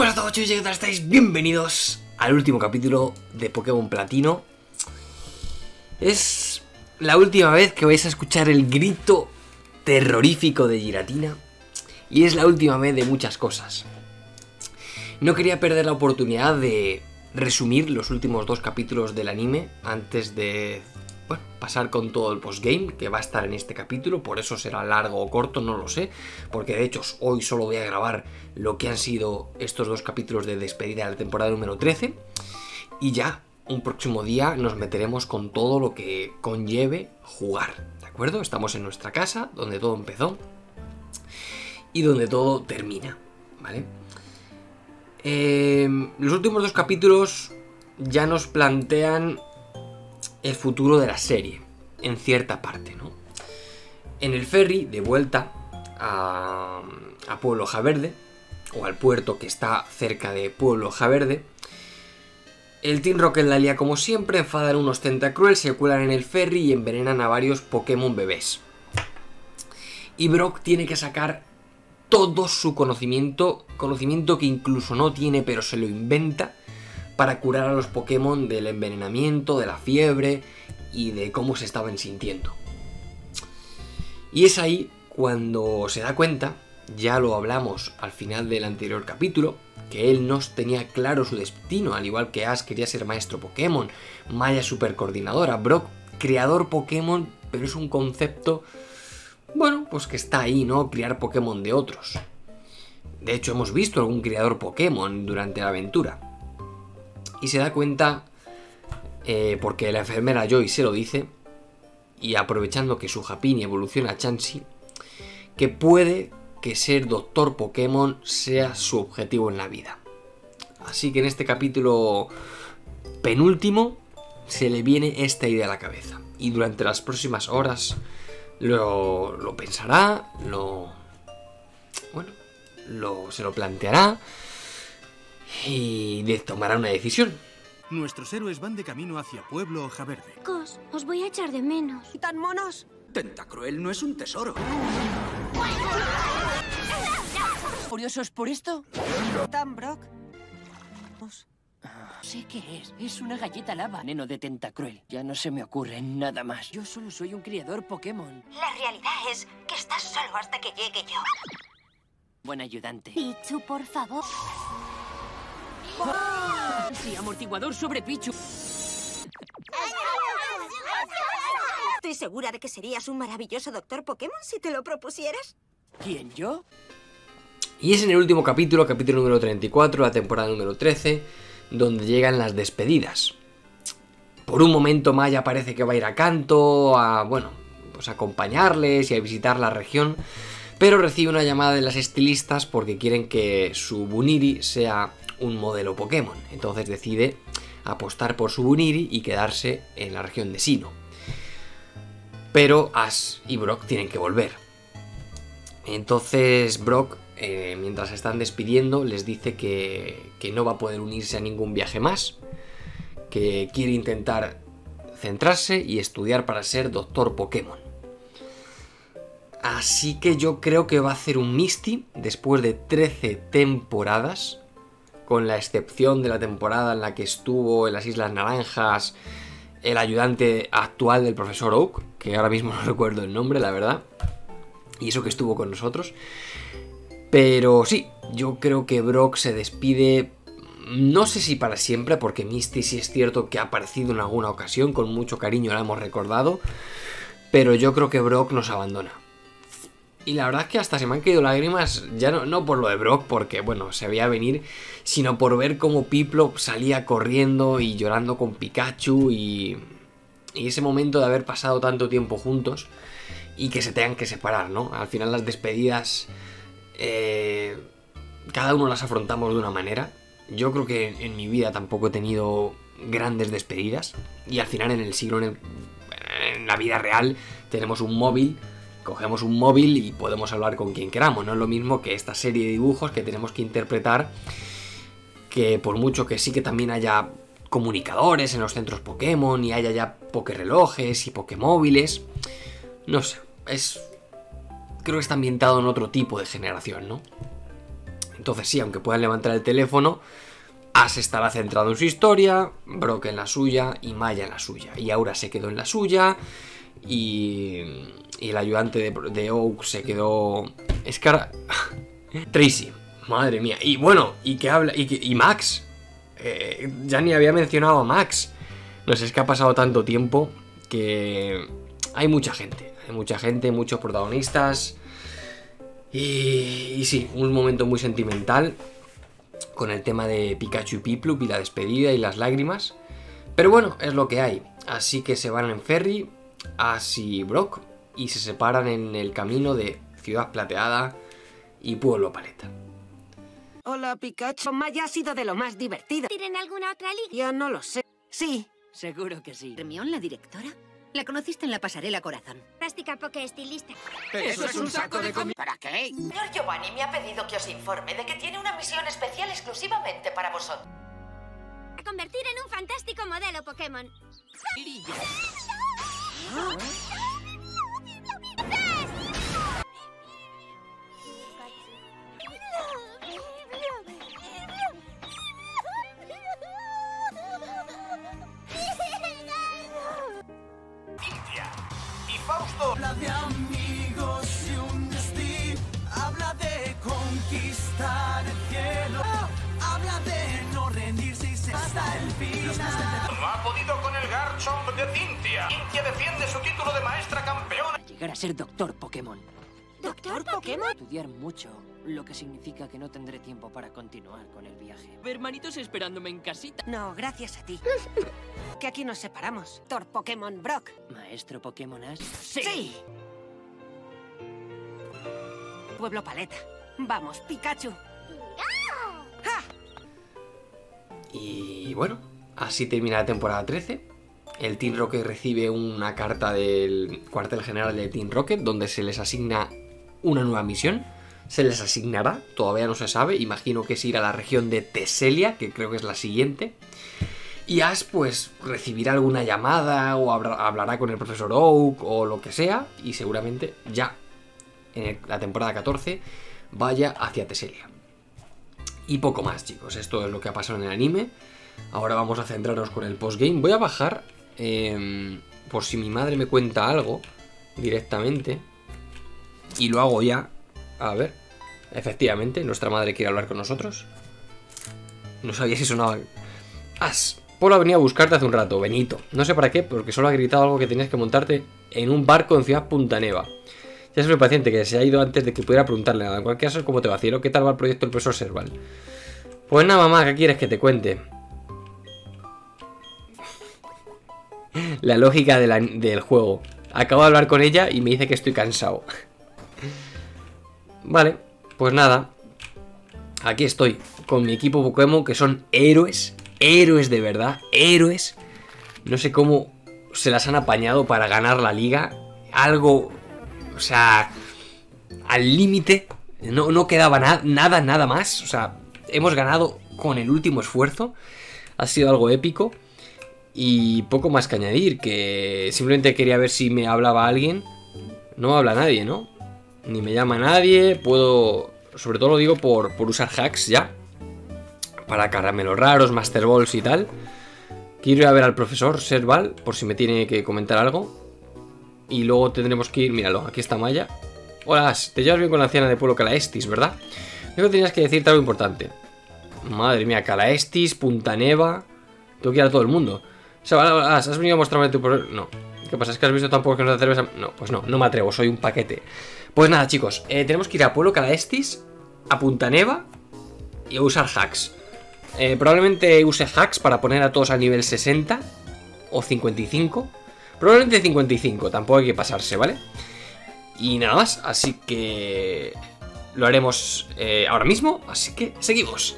Buenas a todos chicos, ¿qué tal estáis? Bienvenidos al último capítulo de Pokémon Platino. Es la última vez que vais a escuchar el grito terrorífico de Giratina. Y es la última vez de muchas cosas. No quería perder la oportunidad de resumir los últimos dos capítulos del anime antes de bueno, pasar con todo el postgame que va a estar en este capítulo, por eso será largo o corto, no lo sé, porque de hecho hoy solo voy a grabar lo que han sido estos dos capítulos de despedida de la temporada número 13 y ya un próximo día nos meteremos con todo lo que conlleve jugar, ¿de acuerdo? Estamos en nuestra casa, donde todo empezó y donde todo termina, ¿vale? Eh, los últimos dos capítulos ya nos plantean el futuro de la serie, en cierta parte, ¿no? En el ferry, de vuelta a, a Pueblo Javerde, o al puerto que está cerca de Pueblo Javerde, el Team Rocket la lía como siempre, enfadan unos Tentacruel, se cuelan en el ferry y envenenan a varios Pokémon bebés. Y Brock tiene que sacar todo su conocimiento, conocimiento que incluso no tiene pero se lo inventa, para curar a los Pokémon del envenenamiento, de la fiebre y de cómo se estaban sintiendo. Y es ahí cuando se da cuenta, ya lo hablamos al final del anterior capítulo, que él no tenía claro su destino, al igual que Ash quería ser maestro Pokémon, Maya supercoordinadora, Brock creador Pokémon, pero es un concepto, bueno, pues que está ahí, ¿no? Criar Pokémon de otros. De hecho, hemos visto algún criador Pokémon durante la aventura y se da cuenta, eh, porque la enfermera Joy se lo dice, y aprovechando que su Japini evoluciona a Chansey, que puede que ser doctor Pokémon sea su objetivo en la vida. Así que en este capítulo penúltimo se le viene esta idea a la cabeza. Y durante las próximas horas lo, lo pensará, lo... Bueno, lo, se lo planteará y de tomará una decisión. Nuestros héroes van de camino hacia Pueblo Hoja Verde. Cos, os voy a echar de menos. ¿Tan monos? Tentacruel no es un tesoro. ¿Furiosos por esto? ¿Tan Brock? Sé qué es. Es una galleta lava, neno de Tentacruel. Ya no se me ocurre nada más. Yo solo soy un criador Pokémon. La realidad es que estás solo hasta que llegue yo. Buen ayudante. Pichu, por favor. Sí, amortiguador sobre Pichu. Estoy segura de que serías un maravilloso doctor Pokémon si te lo propusieras. ¿Quién, yo? Y es en el último capítulo, capítulo número 34, la temporada número 13, donde llegan las despedidas. Por un momento Maya parece que va a ir a Canto, a, bueno, pues a acompañarles y a visitar la región, pero recibe una llamada de las estilistas porque quieren que su Buniri sea un modelo Pokémon. Entonces decide apostar por su Buniri y quedarse en la región de Sino. Pero Ash y Brock tienen que volver. Entonces Brock, eh, mientras están despidiendo, les dice que, que no va a poder unirse a ningún viaje más, que quiere intentar centrarse y estudiar para ser doctor Pokémon. Así que yo creo que va a hacer un Misty después de 13 temporadas, con la excepción de la temporada en la que estuvo en las Islas Naranjas el ayudante actual del profesor Oak, que ahora mismo no recuerdo el nombre, la verdad, y eso que estuvo con nosotros. Pero sí, yo creo que Brock se despide, no sé si para siempre, porque Misty sí es cierto que ha aparecido en alguna ocasión, con mucho cariño la hemos recordado, pero yo creo que Brock nos abandona. Y la verdad es que hasta se me han caído lágrimas, ya no, no por lo de Brock, porque bueno, se veía venir, sino por ver cómo Piplo salía corriendo y llorando con Pikachu y, y ese momento de haber pasado tanto tiempo juntos y que se tengan que separar, ¿no? Al final las despedidas, eh, cada uno las afrontamos de una manera. Yo creo que en mi vida tampoco he tenido grandes despedidas y al final en el siglo, en, la vida real, tenemos un móvil cogemos un móvil y podemos hablar con quien queramos. No es lo mismo que esta serie de dibujos que tenemos que interpretar, que por mucho que sí que también haya comunicadores en los centros Pokémon y haya ya Pokérelojes y Pokémóviles, no sé, es... Creo que está ambientado en otro tipo de generación, ¿no? Entonces sí, aunque puedan levantar el teléfono, Ash estará centrado en su historia, Brock en la suya y Maya en la suya. Y Aura se quedó en la suya y, el ayudante de, de Oak se quedó... Es que ahora... Tracy, madre mía. Y bueno, y que habla... Y Max. Eh, ya ni había mencionado a Max. No sé, es que ha pasado tanto tiempo que hay mucha gente. Hay mucha gente, muchos protagonistas. Y, y sí, un momento muy sentimental con el tema de Pikachu y Piplup y la despedida y las lágrimas. Pero bueno, es lo que hay. Así que se van en ferry, así Brock, y se separan en el camino de Ciudad Plateada y Pueblo Paleta. Hola, Pikachu. Maya ha sido de lo más divertido. ¿Tienen alguna otra liga? Ya no lo sé. Sí, Seguro que sí. ¿Hermión, la directora? La conociste en la pasarela Corazón. Plástica Pokéestilista. Eso es un saco de comida. ¿para qué? Señor Giovanni me ha pedido que os informe de que tiene una misión especial exclusivamente para vosotros. A convertir en un fantástico modelo Pokémon. Y título de maestra campeona. Llegar a ser doctor Pokémon. ¿Doctor Pokémon? Estudiar mucho, lo que significa que no tendré tiempo para continuar con el viaje. Hermanitos esperándome en casita. No, gracias a ti. que aquí nos separamos. Thor Pokémon Brock. Maestro Pokémon Ash. ¡Sí! Pueblo Paleta. Vamos, Pikachu. Y bueno, así termina la temporada 13. El Team Rocket recibe una carta del cuartel general de Team Rocket donde se les asigna una nueva misión. Se les asignará, todavía no se sabe. Imagino que es ir a la región de Teselia, que creo que es la siguiente. Y Ash, pues, recibirá alguna llamada o hablará con el profesor Oak o lo que sea. Y seguramente ya en la temporada 14 vaya hacia Teselia. Y poco más, chicos. Esto es lo que ha pasado en el anime. Ahora vamos a centrarnos con el postgame. Voy a bajar, em, por si mi madre me cuenta algo directamente. Y lo hago ya. A ver. Efectivamente, nuestra madre quiere hablar con nosotros. No sabía si sonaba. As. Polo ha venido a buscarte hace un rato, Benito. No sé para qué, porque solo ha gritado algo que tenías que montarte en un barco en Ciudad Punta Neva. Ya soy paciente que se ha ido antes de que pudiera preguntarle nada. En cualquier caso, ¿cómo te va, cielo? ¿Qué tal va el proyecto del profesor Serval? Pues nada, mamá, ¿qué quieres que te cuente? La lógica del juego. Acabo de hablar con ella y me dice que estoy cansado. Vale, pues nada. Aquí estoy, con mi equipo Pokémon, que son héroes. Héroes de verdad, héroes. No sé cómo se las han apañado para ganar la liga. Algo, o sea, al límite. No, no quedaba na- nada, nada más. O sea, hemos ganado con el último esfuerzo. Ha sido algo épico. Y poco más que añadir, que simplemente quería ver si me hablaba alguien. No habla nadie, ¿no? Ni me llama nadie. Puedo... Sobre todo lo digo por, por usar hacks ya. Para caramelos raros, Master Balls y tal. Quiero ir a ver al profesor Serval, por si me tiene que comentar algo. Y luego tendremos que ir, míralo, aquí está Maya. Hola, te llevas bien con la anciana de pueblo Calaestis, ¿verdad? Que tenías que decirte algo importante. Madre mía, Calaestis, Punta Neva. Tengo que ir a todo el mundo. ¿Has venido a mostrarme tu pro- No. ¿Qué pasa? ¿Es que has visto tampoco que nos da cerveza? No, pues no, no me atrevo, soy un paquete. Pues nada, chicos, eh, tenemos que ir a Pueblo Calaestis, a Punta Neva y a usar hacks. Eh, probablemente use hacks para poner a todos al nivel 60 o 55. Probablemente 55, tampoco hay que pasarse, ¿vale? Y nada más, así que lo haremos eh, ahora mismo, así que seguimos.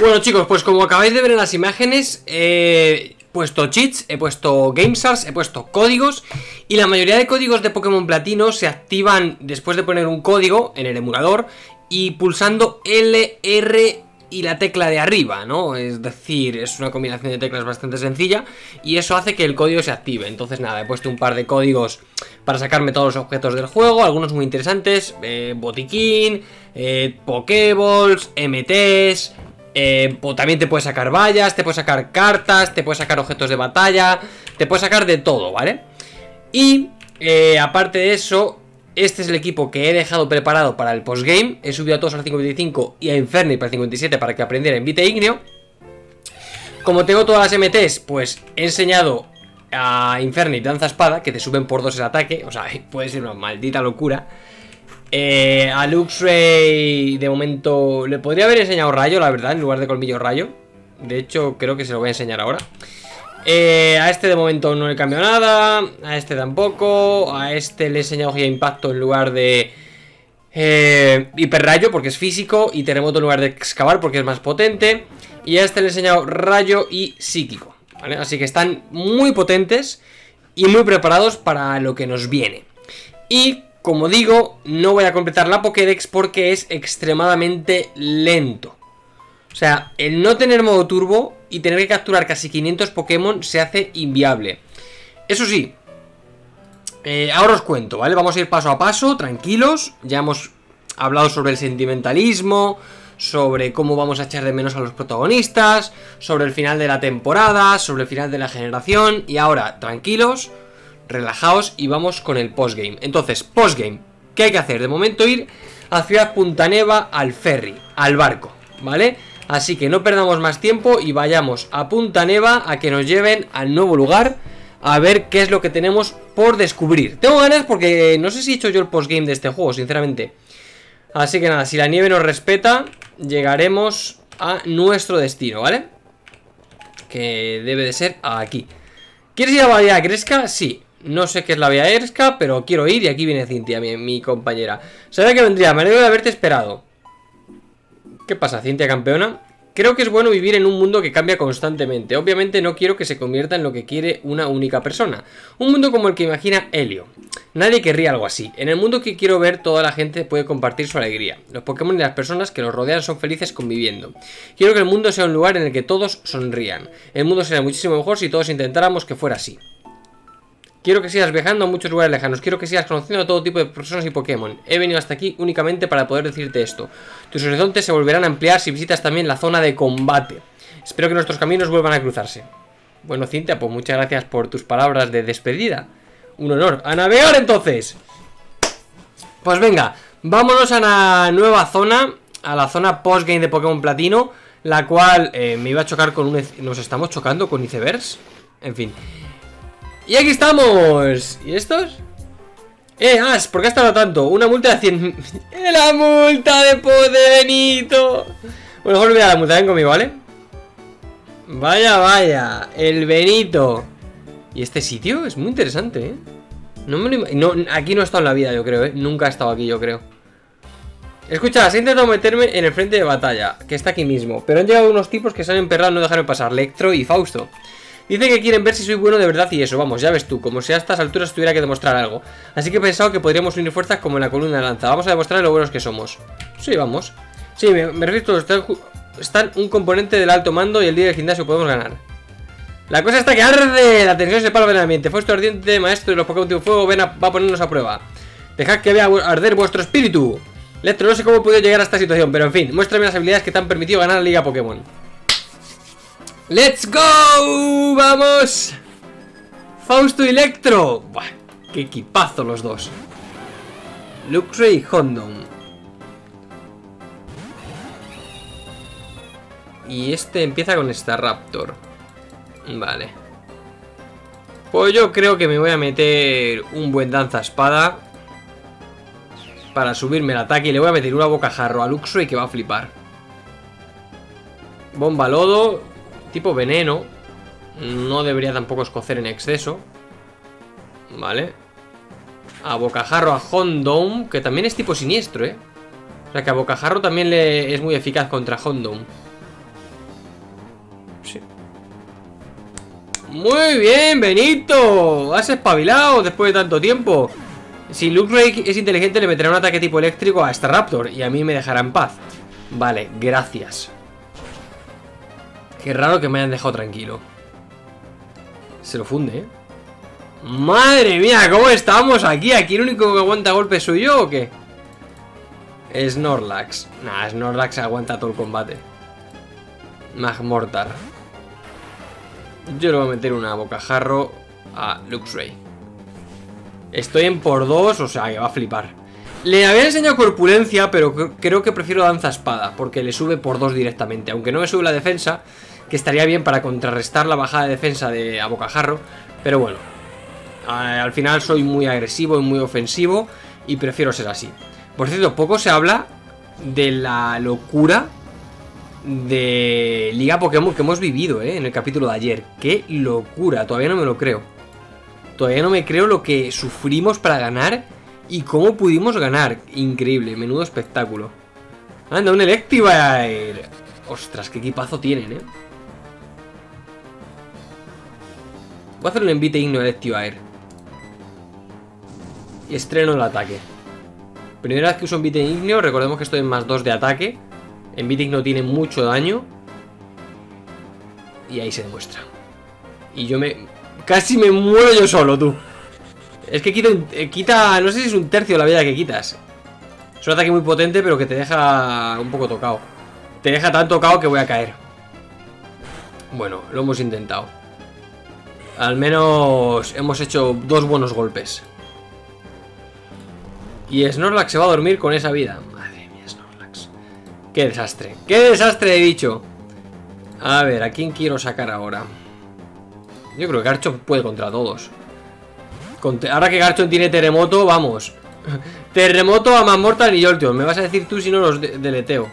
Bueno chicos, pues como acabáis de ver en las imágenes He puesto cheats, he puesto GameSars, he puesto códigos Y la mayoría de códigos de Pokémon Platino se activan después de poner un código en el emulador Y pulsando L, R y la tecla de arriba, ¿no? Es decir, es una combinación de teclas bastante sencilla y eso hace que el código se active. Entonces nada, he puesto un par de códigos para sacarme todos los objetos del juego, algunos muy interesantes, eh, botiquín, eh, pokeballs, MTs, eh, también te puedes sacar vallas, te puedes sacar cartas, te puedes sacar objetos de batalla, te puedes sacar de todo, ¿vale? Y eh, aparte de eso, este es el equipo que he dejado preparado para el postgame. He subido a todos al 55 y a Inferni para el 57 para que aprendiera en Vite Igneo. Como tengo todas las MTs, pues he enseñado a Inferni Danza Espada, que te suben por dos el ataque. O sea, puede ser una maldita locura. Eh, a Luxray, de momento, le podría haber enseñado rayo, la verdad, en lugar de colmillo rayo. De hecho, creo que se lo voy a enseñar ahora. Eh, a este de momento no le cambio nada. A este tampoco. A este le he enseñado Gia Impacto en lugar de eh, Hiperrayo porque es físico. Y Terremoto en lugar de Excavar porque es más potente. Y a este le he enseñado Rayo y Psíquico. Así que están muy potentes y muy preparados para lo que nos viene. Y como digo, no voy a completar la Pokédex porque es extremadamente lento. O sea, el no tener modo turbo y tener que capturar casi 500 Pokémon se hace inviable. Eso sí, eh, ahora os cuento, ¿vale? Vamos a ir paso a paso, tranquilos. Ya hemos hablado sobre el sentimentalismo, sobre cómo vamos a echar de menos a los protagonistas, sobre el final de la temporada, sobre el final de la generación. Y ahora, tranquilos, relajaos y vamos con el postgame. Entonces, postgame, ¿qué hay que hacer? De momento ir a Ciudad Punta Neva al ferry, al barco, ¿vale? Así que no perdamos más tiempo y vayamos a Punta Neva a que nos lleven al nuevo lugar a ver qué es lo que tenemos por descubrir. Tengo ganas porque no sé si he hecho yo el postgame de este juego, sinceramente. Así que nada, si la nieve nos respeta, llegaremos a nuestro destino, ¿vale? Que debe de ser aquí. ¿Quieres ir a Bahía Gresca? Sí. No sé qué es la Bahía Gresca, pero quiero ir y aquí viene Cintia, mi, mi compañera. Sabía que vendría, me alegro de haberte esperado. ¿Qué pasa, Cintia campeona? Creo que es bueno vivir en un mundo que cambia constantemente. Obviamente no quiero que se convierta en lo que quiere una única persona. Un mundo como el que imagina Helio. Nadie querría algo así. En el mundo que quiero ver, toda la gente puede compartir su alegría. Los Pokémon y las personas que los rodean son felices conviviendo. Quiero que el mundo sea un lugar en el que todos sonrían. El mundo sería muchísimo mejor si todos intentáramos que fuera así. Quiero que sigas viajando a muchos lugares lejanos. Quiero que sigas conociendo a todo tipo de personas y Pokémon. He venido hasta aquí únicamente para poder decirte esto. Tus horizontes se volverán a ampliar si visitas también la zona de combate. Espero que nuestros caminos vuelvan a cruzarse. Bueno, Cintia, pues muchas gracias por tus palabras de despedida. Un honor. ¡A navegar entonces! Pues venga, vámonos a la nueva zona, a la zona postgame de Pokémon Platino, la cual eh, me iba a chocar con un... Nos estamos chocando con icebergs. En fin. Y aquí estamos. ¿Y estos? Eh, Ash, ¿por qué has tardado tanto? Una multa de 100... ¡La multa de Benito! Bueno, mejor olvidar la multa, ven conmigo, ¿vale? Vaya, vaya, el Benito Y este sitio es muy interesante, ¿eh? No me lo no, Aquí no he estado en la vida, yo creo, ¿eh? Nunca he estado aquí, yo creo Escucha, has intentado meterme en el frente de batalla Que está aquí mismo Pero han llegado unos tipos que se han emperrado no dejarme pasar Lectro y Fausto Dice que quieren ver si soy bueno de verdad y eso, vamos, ya ves tú, como si a estas alturas tuviera que demostrar algo. Así que he pensado que podríamos unir fuerzas como en la columna de lanza. Vamos a demostrar lo buenos que somos. Sí, vamos. Sí, me, me refiero, están, están un componente del alto mando y el día del gimnasio podemos ganar. La cosa está que arde, la tensión se para en el ambiente. Fuego ardiente, maestro de los Pokémon de fuego, ven a, va a ponernos a prueba. Dejad que vea arder vuestro espíritu. Lectro, no sé cómo he podido llegar a esta situación, pero en fin, muéstrame las habilidades que te han permitido ganar la Liga Pokémon. ¡Let's go! ¡Vamos! Fausto y Electro. Buah, ¡Qué equipazo los dos! Luxray y Hondon. Y este empieza con Staraptor. Vale. Pues yo creo que me voy a meter un buen danza espada. Para subirme el ataque. Y le voy a meter una bocajarro a Luxray que va a flipar. Bomba lodo tipo veneno. No debería tampoco escocer en exceso. Vale. A Bocajarro, a Hondome, que también es tipo siniestro, ¿eh? O sea que a Bocajarro también le es muy eficaz contra Hondome. Sí. Muy bien, Benito. Has espabilado después de tanto tiempo. Si Luke es inteligente, le meterá un ataque tipo eléctrico a Staraptor y a mí me dejará en paz. Vale, gracias. Qué raro que me hayan dejado tranquilo. Se lo funde, ¿eh? Madre mía, ¿cómo estamos aquí? ¿Aquí el único que aguanta golpes soy yo o qué? Snorlax. Nah, Snorlax aguanta todo el combate. Magmortar. Yo le voy a meter una bocajarro a Luxray. Estoy en por dos, o sea que va a flipar. Le había enseñado corpulencia, pero creo que prefiero danza espada, porque le sube por dos directamente. Aunque no me sube la defensa, que estaría bien para contrarrestar la bajada de defensa de a bocajarro. Pero bueno, al final soy muy agresivo y muy ofensivo y prefiero ser así. Por cierto, poco se habla de la locura de Liga Pokémon que hemos vivido ¿eh? en el capítulo de ayer. ¡Qué locura! Todavía no me lo creo. Todavía no me creo lo que sufrimos para ganar y cómo pudimos ganar. Increíble, menudo espectáculo. Anda, un Electivire. Ostras, qué equipazo tienen, ¿eh? Voy a hacer un envite igno Electivire. Y estreno el ataque. Primera vez que uso envite ignio, recordemos que estoy en más 2 de ataque. Envite no tiene mucho daño. Y ahí se demuestra. Y yo me... Casi me muero yo solo, tú. Es que eh, quita... No sé si es un tercio de la vida que quitas. Es un ataque muy potente, pero que te deja un poco tocado. Te deja tan tocado que voy a caer. Bueno, lo hemos intentado. Al menos hemos hecho dos buenos golpes. Y Snorlax se va a dormir con esa vida. Madre mía, Snorlax. Qué desastre. ¡Qué desastre he dicho! A ver, ¿a quién quiero sacar ahora? Yo creo que Garchomp puede contra todos. Ahora que Garchomp tiene terremoto, vamos. terremoto a Mamortal y Jolteon. Me vas a decir tú si no los deleteo.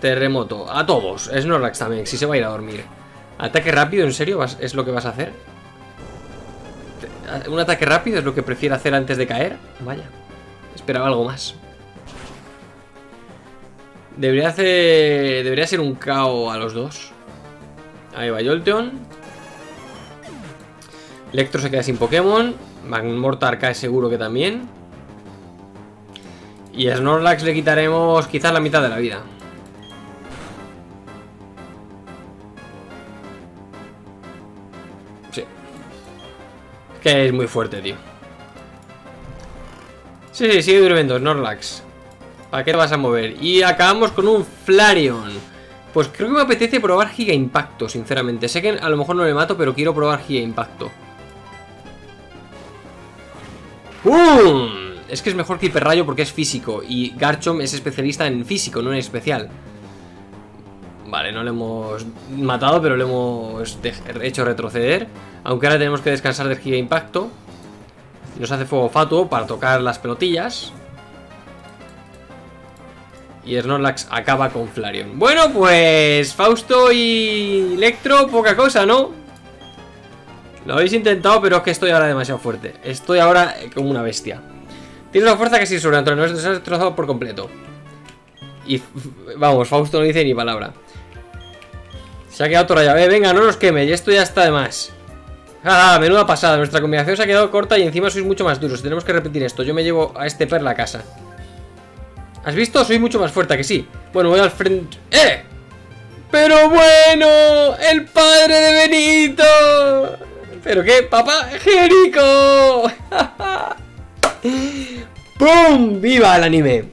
Terremoto. A todos. Snorlax también, si se va a ir a dormir. ¿Ataque rápido? ¿En serio? ¿Es lo que vas a hacer? ¿Un ataque rápido es lo que prefiere hacer antes de caer? Vaya. Esperaba algo más. Debería hacer... Debería ser un KO a los dos. Ahí va Jolteon. Electro se queda sin Pokémon. Magmortar cae seguro que también. Y a Snorlax le quitaremos quizás la mitad de la vida. Que es muy fuerte, tío. Sí, sí, sigue durmiendo, Snorlax. ¿Para qué te vas a mover? Y acabamos con un Flareon. Pues creo que me apetece probar Giga Impacto, sinceramente. Sé que a lo mejor no le mato, pero quiero probar Giga Impacto. ¡Pum! Es que es mejor que Hiperrayo porque es físico. Y Garchomp es especialista en físico, no en especial. Vale, no le hemos matado, pero le hemos hecho retroceder. Aunque ahora tenemos que descansar del Giga Impacto. Nos hace fuego fatuo para tocar las pelotillas. Y Snorlax acaba con Flareon. Bueno, pues Fausto y Electro, poca cosa, ¿no? Lo habéis intentado, pero es que estoy ahora demasiado fuerte. Estoy ahora como una bestia. Tiene una fuerza casi sobrenatural, nos ha destrozado por completo. Y vamos, Fausto no dice ni palabra. Se ha quedado otra llave. Venga, no nos queme, y esto ya está de más. Ah, menuda pasada. Nuestra combinación se ha quedado corta y encima sois mucho más duros. Tenemos que repetir esto. Yo me llevo a este perla a casa. ¿Has visto? Soy mucho más fuerte que sí. Bueno, voy al frente... ¡Eh! ¡Pero bueno! ¡El padre de Benito! ¿Pero qué? ¡Papá Jerico! ¡Pum! ¡Viva el anime!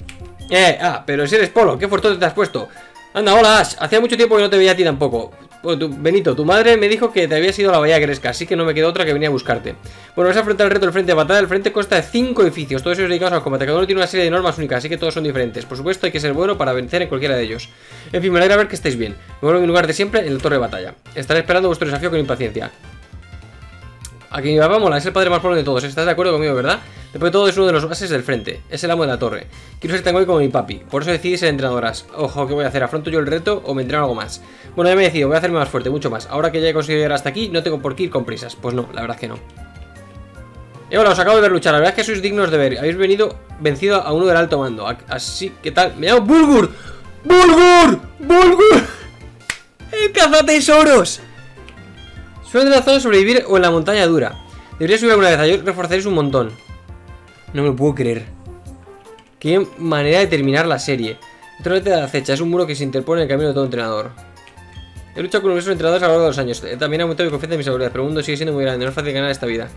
Eh, ah, pero si eres Polo, qué fuerte te has puesto. Anda, hola Ash, hacía mucho tiempo que no te veía a ti tampoco. Benito, tu madre me dijo que te habías ido a la bahía Gresca, así que no me quedó otra que venía a buscarte. Bueno, vas a enfrentar el reto del frente de batalla. El frente consta de 5 edificios, todos ellos dedicados al combate. Cada uno tiene una serie de normas únicas, así que todos son diferentes. Por supuesto, hay que ser bueno para vencer en cualquiera de ellos. En fin, me alegra ver que estáis bien. Me vuelvo a mi lugar de siempre en la torre de batalla. Estaré esperando vuestro desafío con impaciencia. Aquí mi papá mola, es el padre más pobre de todos. ¿Estás de acuerdo conmigo, verdad? Después de todo es uno de los bases del frente. Es el amo de la torre. Quiero ser tan guay como mi papi. Por eso decidí ser entrenadoras. Ojo, ¿qué voy a hacer? ¿Afronto yo el reto o me entreno algo más? Bueno, ya me he decidido, voy a hacerme más fuerte, mucho más. Ahora que ya he conseguido llegar hasta aquí, no tengo por qué ir con prisas. Pues no, la verdad es que no. Y hola, os acabo de ver luchar. La verdad es que sois dignos de ver. Habéis venido vencido a uno del alto mando. Así, ¿qué tal? Me llamo Bulgur. ¡Bulgur! ¡Bulgur! ¡El cazatesoros! Solo la zona sobrevivir o en la montaña dura. Debería subir alguna vez, yo reforzaréis un montón. No me lo puedo creer. Qué manera de terminar la serie. Otra de la acecha, es un muro que se interpone en el camino de todo entrenador. He luchado con numerosos entrenadores a lo largo de los años. También he aumentado mi confianza en mis habilidades, pero el mundo sigue siendo muy grande. No es fácil ganar esta vida.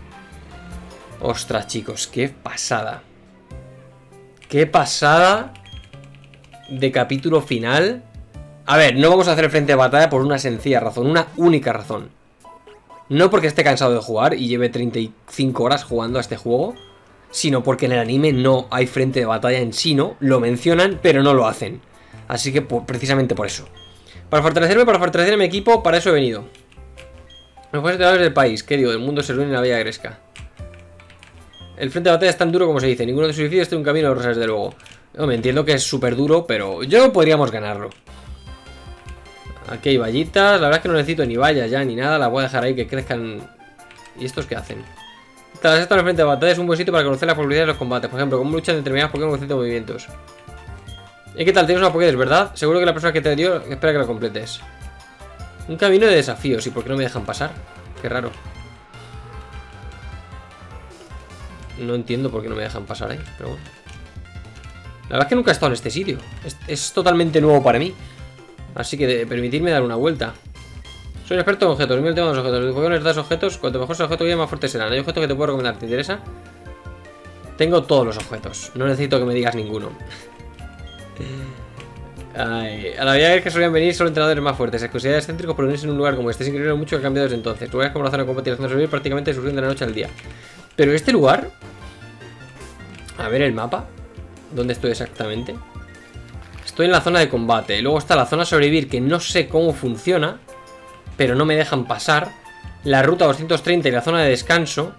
Ostras, chicos, qué pasada. Qué pasada de capítulo final. A ver, no vamos a hacer frente de batalla por una sencilla razón, una única razón. No porque esté cansado de jugar y lleve 35 horas jugando a este juego, sino porque en el anime no hay frente de batalla en sí, ¿no? Lo mencionan, pero no lo hacen. Así que por- precisamente por eso. Para fortalecerme, para fortalecer mi equipo, para eso he venido. Los entrenadores del país, ¿qué digo? Del mundo se reúne en la Bella Gresca. El frente de batalla es tan duro como se dice. Ninguno de sus edificios tiene un camino de rosas, desde luego. Hombre, entiendo que es súper duro, pero yo podríamos ganarlo. Aquí hay vallitas. La verdad es que no necesito ni vallas ya ni nada. Las voy a dejar ahí que crezcan. ¿Y estos qué hacen? Tras el frente de batalla es un buen sitio para conocer las probabilidades de los combates. Por ejemplo, cómo luchan determinados Pokémon con ciertos movimientos. ¿Y qué tal? Tienes una Pokédex, ¿verdad? Seguro que la persona que te dio espera que la completes. Un camino de desafíos. ¿Y por qué no me dejan pasar? Qué raro. No entiendo por qué no me dejan pasar ahí, pero bueno. La verdad es que nunca he estado en este sitio. Es totalmente nuevo para mí. Así que permitirme dar una vuelta. Soy experto en objetos. Mira el tema de los objetos. Les das objetos. Cuanto mejor sea el objeto, más fuertes serán. Hay objetos que te puedo recomendar. ¿Te interesa? Tengo todos los objetos. No necesito que me digas ninguno. Ay, a la vida es que solían venir solo entrenadores más fuertes, exclusividades excéntricos por unirse en un lugar como este. Es increíble mucho que ha cambiado desde entonces. Lugares como la zona de combate y la zona de prácticamente surgieron de la noche al día. Pero este lugar. A ver el mapa. ¿Dónde estoy exactamente? Estoy en la zona de combate. Luego está la zona sobrevivir, que no sé cómo funciona. Pero no me dejan pasar. La ruta 230 y la zona de descanso.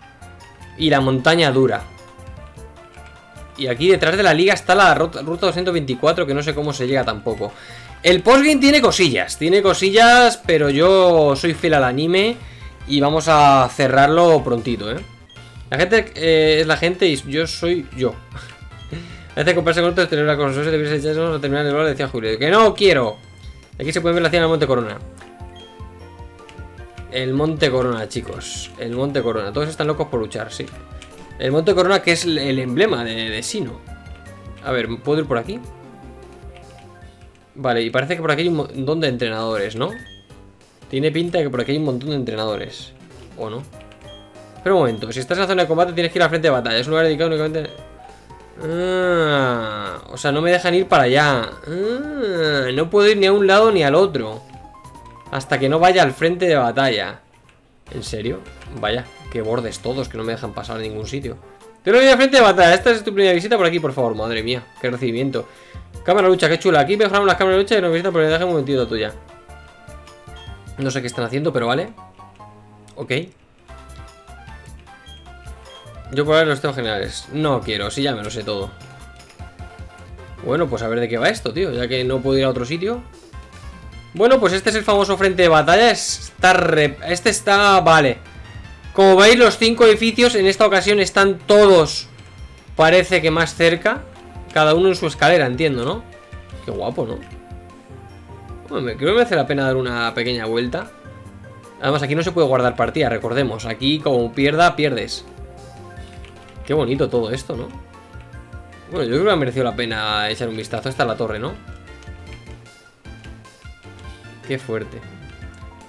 Y la montaña dura. Y aquí detrás de la liga está la ruta, ruta 224, que no sé cómo se llega tampoco. El postgame tiene cosillas, tiene cosillas, pero yo soy fiel al anime y vamos a cerrarlo prontito, ¿eh? La gente eh, es la gente y yo soy yo. Hace comprarse con otros, tener la cosa, se debería echarnos a terminar el valor, decía Julio. ¡Que no quiero! Aquí se puede ver la cima del Monte Corona. El Monte Corona, chicos. El Monte Corona. Todos están locos por luchar, sí. El Monte Corona, que es el- emblema de, de Sino. A ver, ¿puedo ir por aquí? Vale, y parece que por aquí hay un montón de entrenadores, ¿no? Tiene pinta de que por aquí hay un montón de entrenadores. ¿O no? Pero un momento, si estás en la zona de combate tienes que ir al frente de batalla. Es un lugar dedicado únicamente... Ah, o sea, no me dejan ir para allá. Ah, no puedo ir ni a un lado ni al otro. Hasta que no vaya al frente de batalla. ¿En serio? Vaya, qué bordes todos que no me dejan pasar a ningún sitio. Te lo voy al frente de batalla. Esta es tu primera visita por aquí, por favor. Madre mía, qué recibimiento. Cámara de lucha, qué chula. Aquí mejoramos las cámaras de lucha y nos visitan por el un momentito tuya. No sé qué están haciendo, pero vale. Ok. Yo por ver los temas generales. No quiero, si ya me lo sé todo. Bueno, pues a ver de qué va esto, tío. Ya que no puedo ir a otro sitio. Bueno, pues este es el famoso frente de batalla. Está re- Este está... Vale. Como veis, los cinco edificios en esta ocasión están todos... Parece que más cerca. Cada uno en su escalera, entiendo, ¿no? Qué guapo, ¿no? Creo que merece la pena dar una pequeña vuelta. Además, aquí no se puede guardar partida, recordemos. Aquí, como pierda, pierdes. Qué bonito todo esto, ¿no? Bueno, yo creo que ha merecido la pena echar un vistazo. Es la torre, ¿no? Qué fuerte.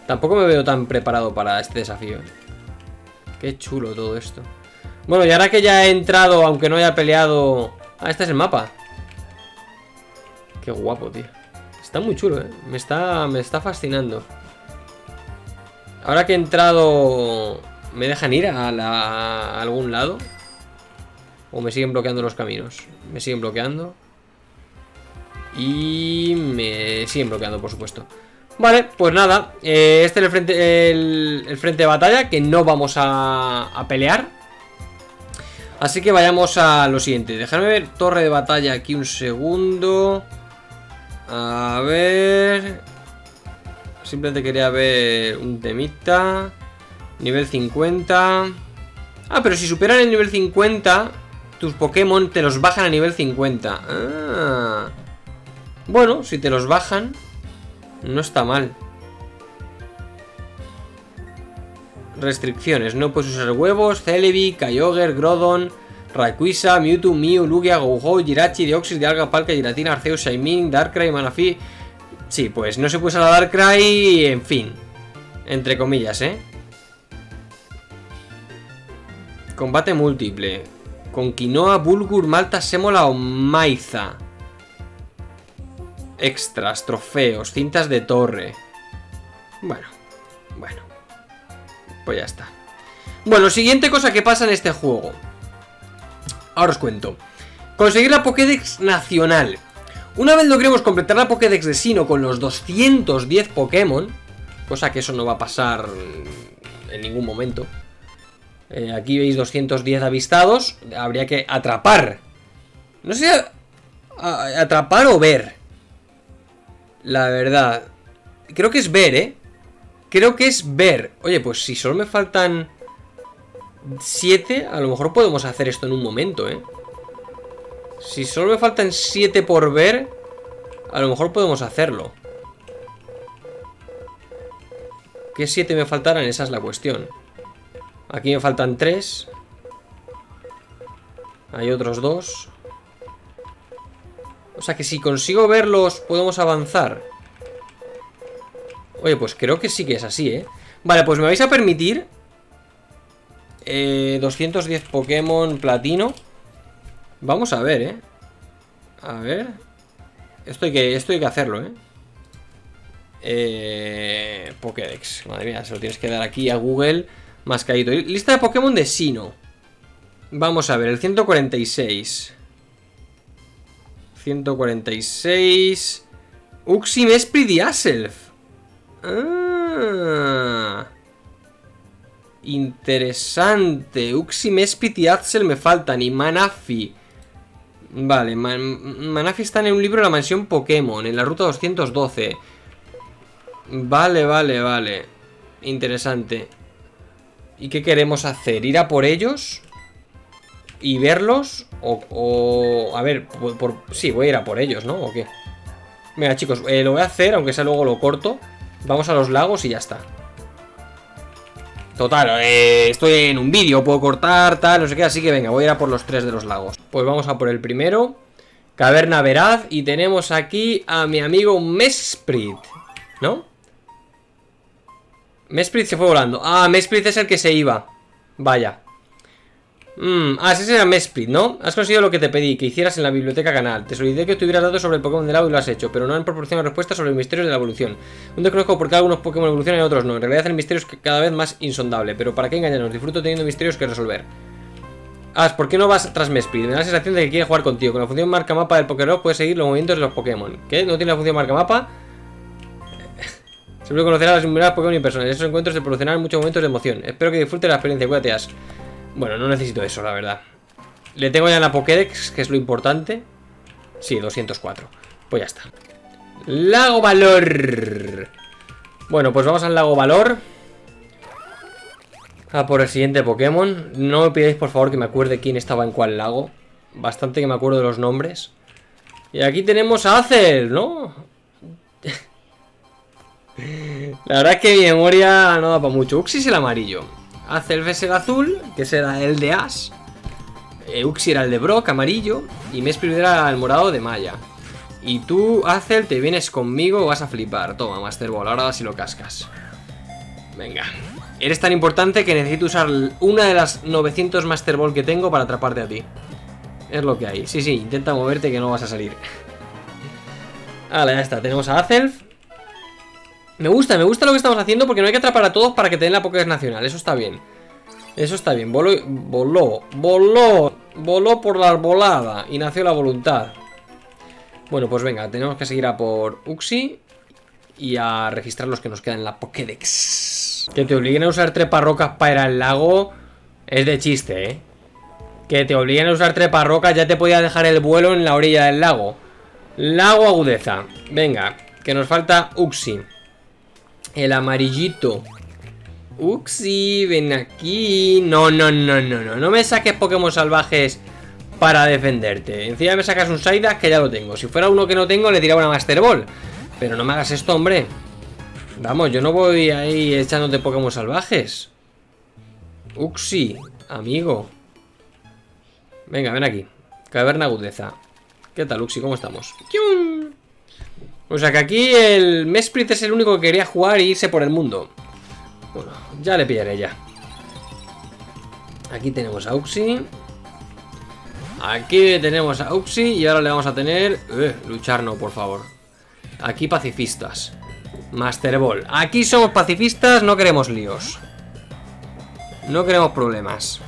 Tampoco me veo tan preparado para este desafío. ¿eh? Qué chulo todo esto. Bueno, y ahora que ya he entrado, aunque no haya peleado... Ah, este es el mapa. Qué guapo, tío. Está muy chulo, ¿eh? Me está, me está fascinando. Ahora que he entrado... ¿Me dejan ir a algún lado? ¿O me siguen bloqueando los caminos? Me siguen bloqueando. Y me siguen bloqueando, por supuesto. Vale, pues nada. eh, este es el frente, el, frente de batalla que no vamos a, a pelear. Así que vayamos a lo siguiente. Dejadme ver torre de batalla aquí un segundo. A ver... Simplemente quería ver un temita. Nivel 50. Ah, pero si superan el nivel 50, tus Pokémon te los bajan a nivel 50. Ah. Bueno, si te los bajan, no está mal. Restricciones. No puedes usar huevos, Celebi, Kyogre, Grodon, Rayquaza, Mewtwo, Mew, Lugia, Go-Ho, Jirachi, Deoxys, Dialga, Palka, Giratina, Arceus, Shaymin, Darkrai, Manaphy... Sí, pues no se puede usar la Darkrai, en fin. Entre comillas, ¿eh? Combate múltiple. Con quinoa, bulgur, malta, sémola o maiza. Extras, trofeos, cintas de torre. Bueno, bueno. Pues ya está. Bueno, siguiente cosa que pasa en este juego. Ahora os cuento. Conseguir la Pokédex nacional. Una vez logremos completar la Pokédex de Sino con los 210 Pokémon, cosa que eso no va a pasar en ningún momento. Eh, aquí veis 210 avistados. Habría que atrapar. No sé atrapar o ver. La verdad. Creo que es ver, ¿eh? Creo que es ver. Oye, pues si solo me faltan 7, a lo mejor podemos hacer esto en un momento, ¿eh? Si solo me faltan 7 por ver, a lo mejor podemos hacerlo. ¿Qué 7 me faltarán? Esa es la cuestión. Aquí me faltan 3. Hay otros dos. O sea que si consigo verlos, podemos avanzar. Oye, pues creo que sí que es así, ¿eh? Vale, pues me vais a permitir... Eh, 210 Pokémon platino. Vamos a ver, ¿eh? A ver... Esto hay que, esto hay que hacerlo, ¿eh? Eh, Pokédex. Madre mía, se lo tienes que dar aquí a Google. Más caído. Lista de Pokémon de Sino. Vamos a ver, el 146. 146. Uxie, Mesprit y Aself. Ah. Interesante. Uxie, Mesprit y me faltan. Y Manafi. Vale, Manafi está en un libro de la mansión Pokémon, en la ruta 212. Vale, vale, vale. Interesante. ¿Y qué queremos hacer? ¿Ir a por ellos? ¿Y verlos? O, a ver, por, sí, voy a ir a por ellos, ¿no? ¿O qué? Venga, chicos, eh, lo voy a hacer, aunque sea luego lo corto. Vamos a los lagos y ya está. Total, eh, estoy en un vídeo, puedo cortar, tal, no sé qué, así que venga, voy a ir a por los tres de los lagos. Pues vamos a por el primero. Caverna Veraz, y tenemos aquí a mi amigo Mesprit, ¿no? Mesprit se fue volando. Ah, Mesprit es el que se iba. Vaya. Mm, ah, ese era Mesprit, ¿no? Has conseguido lo que te pedí, que hicieras en la biblioteca canal. Te solicité que tuvieras datos sobre el Pokémon del agua y lo has hecho, pero no han proporcionado respuestas sobre el misterio de la evolución. No desconozco por qué algunos Pokémon evolucionan y otros no. En realidad el misterio es cada vez más insondable, pero ¿para qué engañarnos? Disfruto teniendo misterios que resolver. Ah, ¿por qué no vas tras Mesprit? Me da la sensación de que quiere jugar contigo. Con la función marca mapa del Pokérock puedes seguir los movimientos de los Pokémon. ¿Qué? ¿No tiene la función marca mapa? Siempre conocerás las innumerables Pokémon y personas. Esos encuentros te proporcionarán muchos momentos de emoción. Espero que disfrutes la experiencia. Cuídate, Bueno, no necesito eso, la verdad. Le tengo ya en la Pokédex, que es lo importante. Sí, 204. Pues ya está. Lago Valor. Bueno, pues vamos al Lago Valor. A por el siguiente Pokémon. No me pidáis, por favor, que me acuerde quién estaba en cuál lago. Bastante que me acuerdo de los nombres. Y aquí tenemos a Acer, ¿no? La verdad es que mi memoria no da para mucho. Uxie es el amarillo. Azelf es el azul, que será el de Ash. Eh, Uxie era el de Brock, amarillo. Y Mesprit era el morado de Maya. Y tú, Azel, te vienes conmigo vas a flipar. Toma, Master Ball, ahora si lo cascas. Venga. Eres tan importante que necesito usar una de las 900 Master Ball que tengo para atraparte a ti. Es lo que hay. Sí, sí, intenta moverte que no vas a salir. Vale, ya está. Tenemos a Azelf. Me gusta, me gusta lo que estamos haciendo porque no hay que atrapar a todos para que te den la Pokédex nacional. Eso está bien. Eso está bien. Voló, voló, voló, voló por la arbolada y nació la voluntad. Bueno, pues venga, tenemos que seguir a por Uxie y a registrar los que nos quedan en la Pokédex. Que te obliguen a usar treparrocas para ir al lago es de chiste, ¿eh? Que te obliguen a usar treparrocas ya te podía dejar el vuelo en la orilla del lago. Lago Agudeza. Venga, que nos falta Uxie. El amarillito. Uxi, ven aquí. No, no, no, no, no. No me saques Pokémon salvajes para defenderte. Encima me sacas un Psyduck que ya lo tengo. Si fuera uno que no tengo, le tiraba una Master Ball. Pero no me hagas esto, hombre. Vamos, yo no voy ahí echándote Pokémon salvajes. Uxi, amigo. Venga, ven aquí. Caverna agudeza. ¿Qué tal, Uxi? ¿Cómo estamos? O sea que aquí el Mesprit es el único que quería jugar e irse por el mundo. Bueno, ya le pillaré ya. Aquí tenemos a Uxi. Aquí tenemos a Uxi y ahora le vamos a tener... Eh, luchar no, por favor. Aquí pacifistas. Master Ball. Aquí somos pacifistas, no queremos líos. No queremos problemas.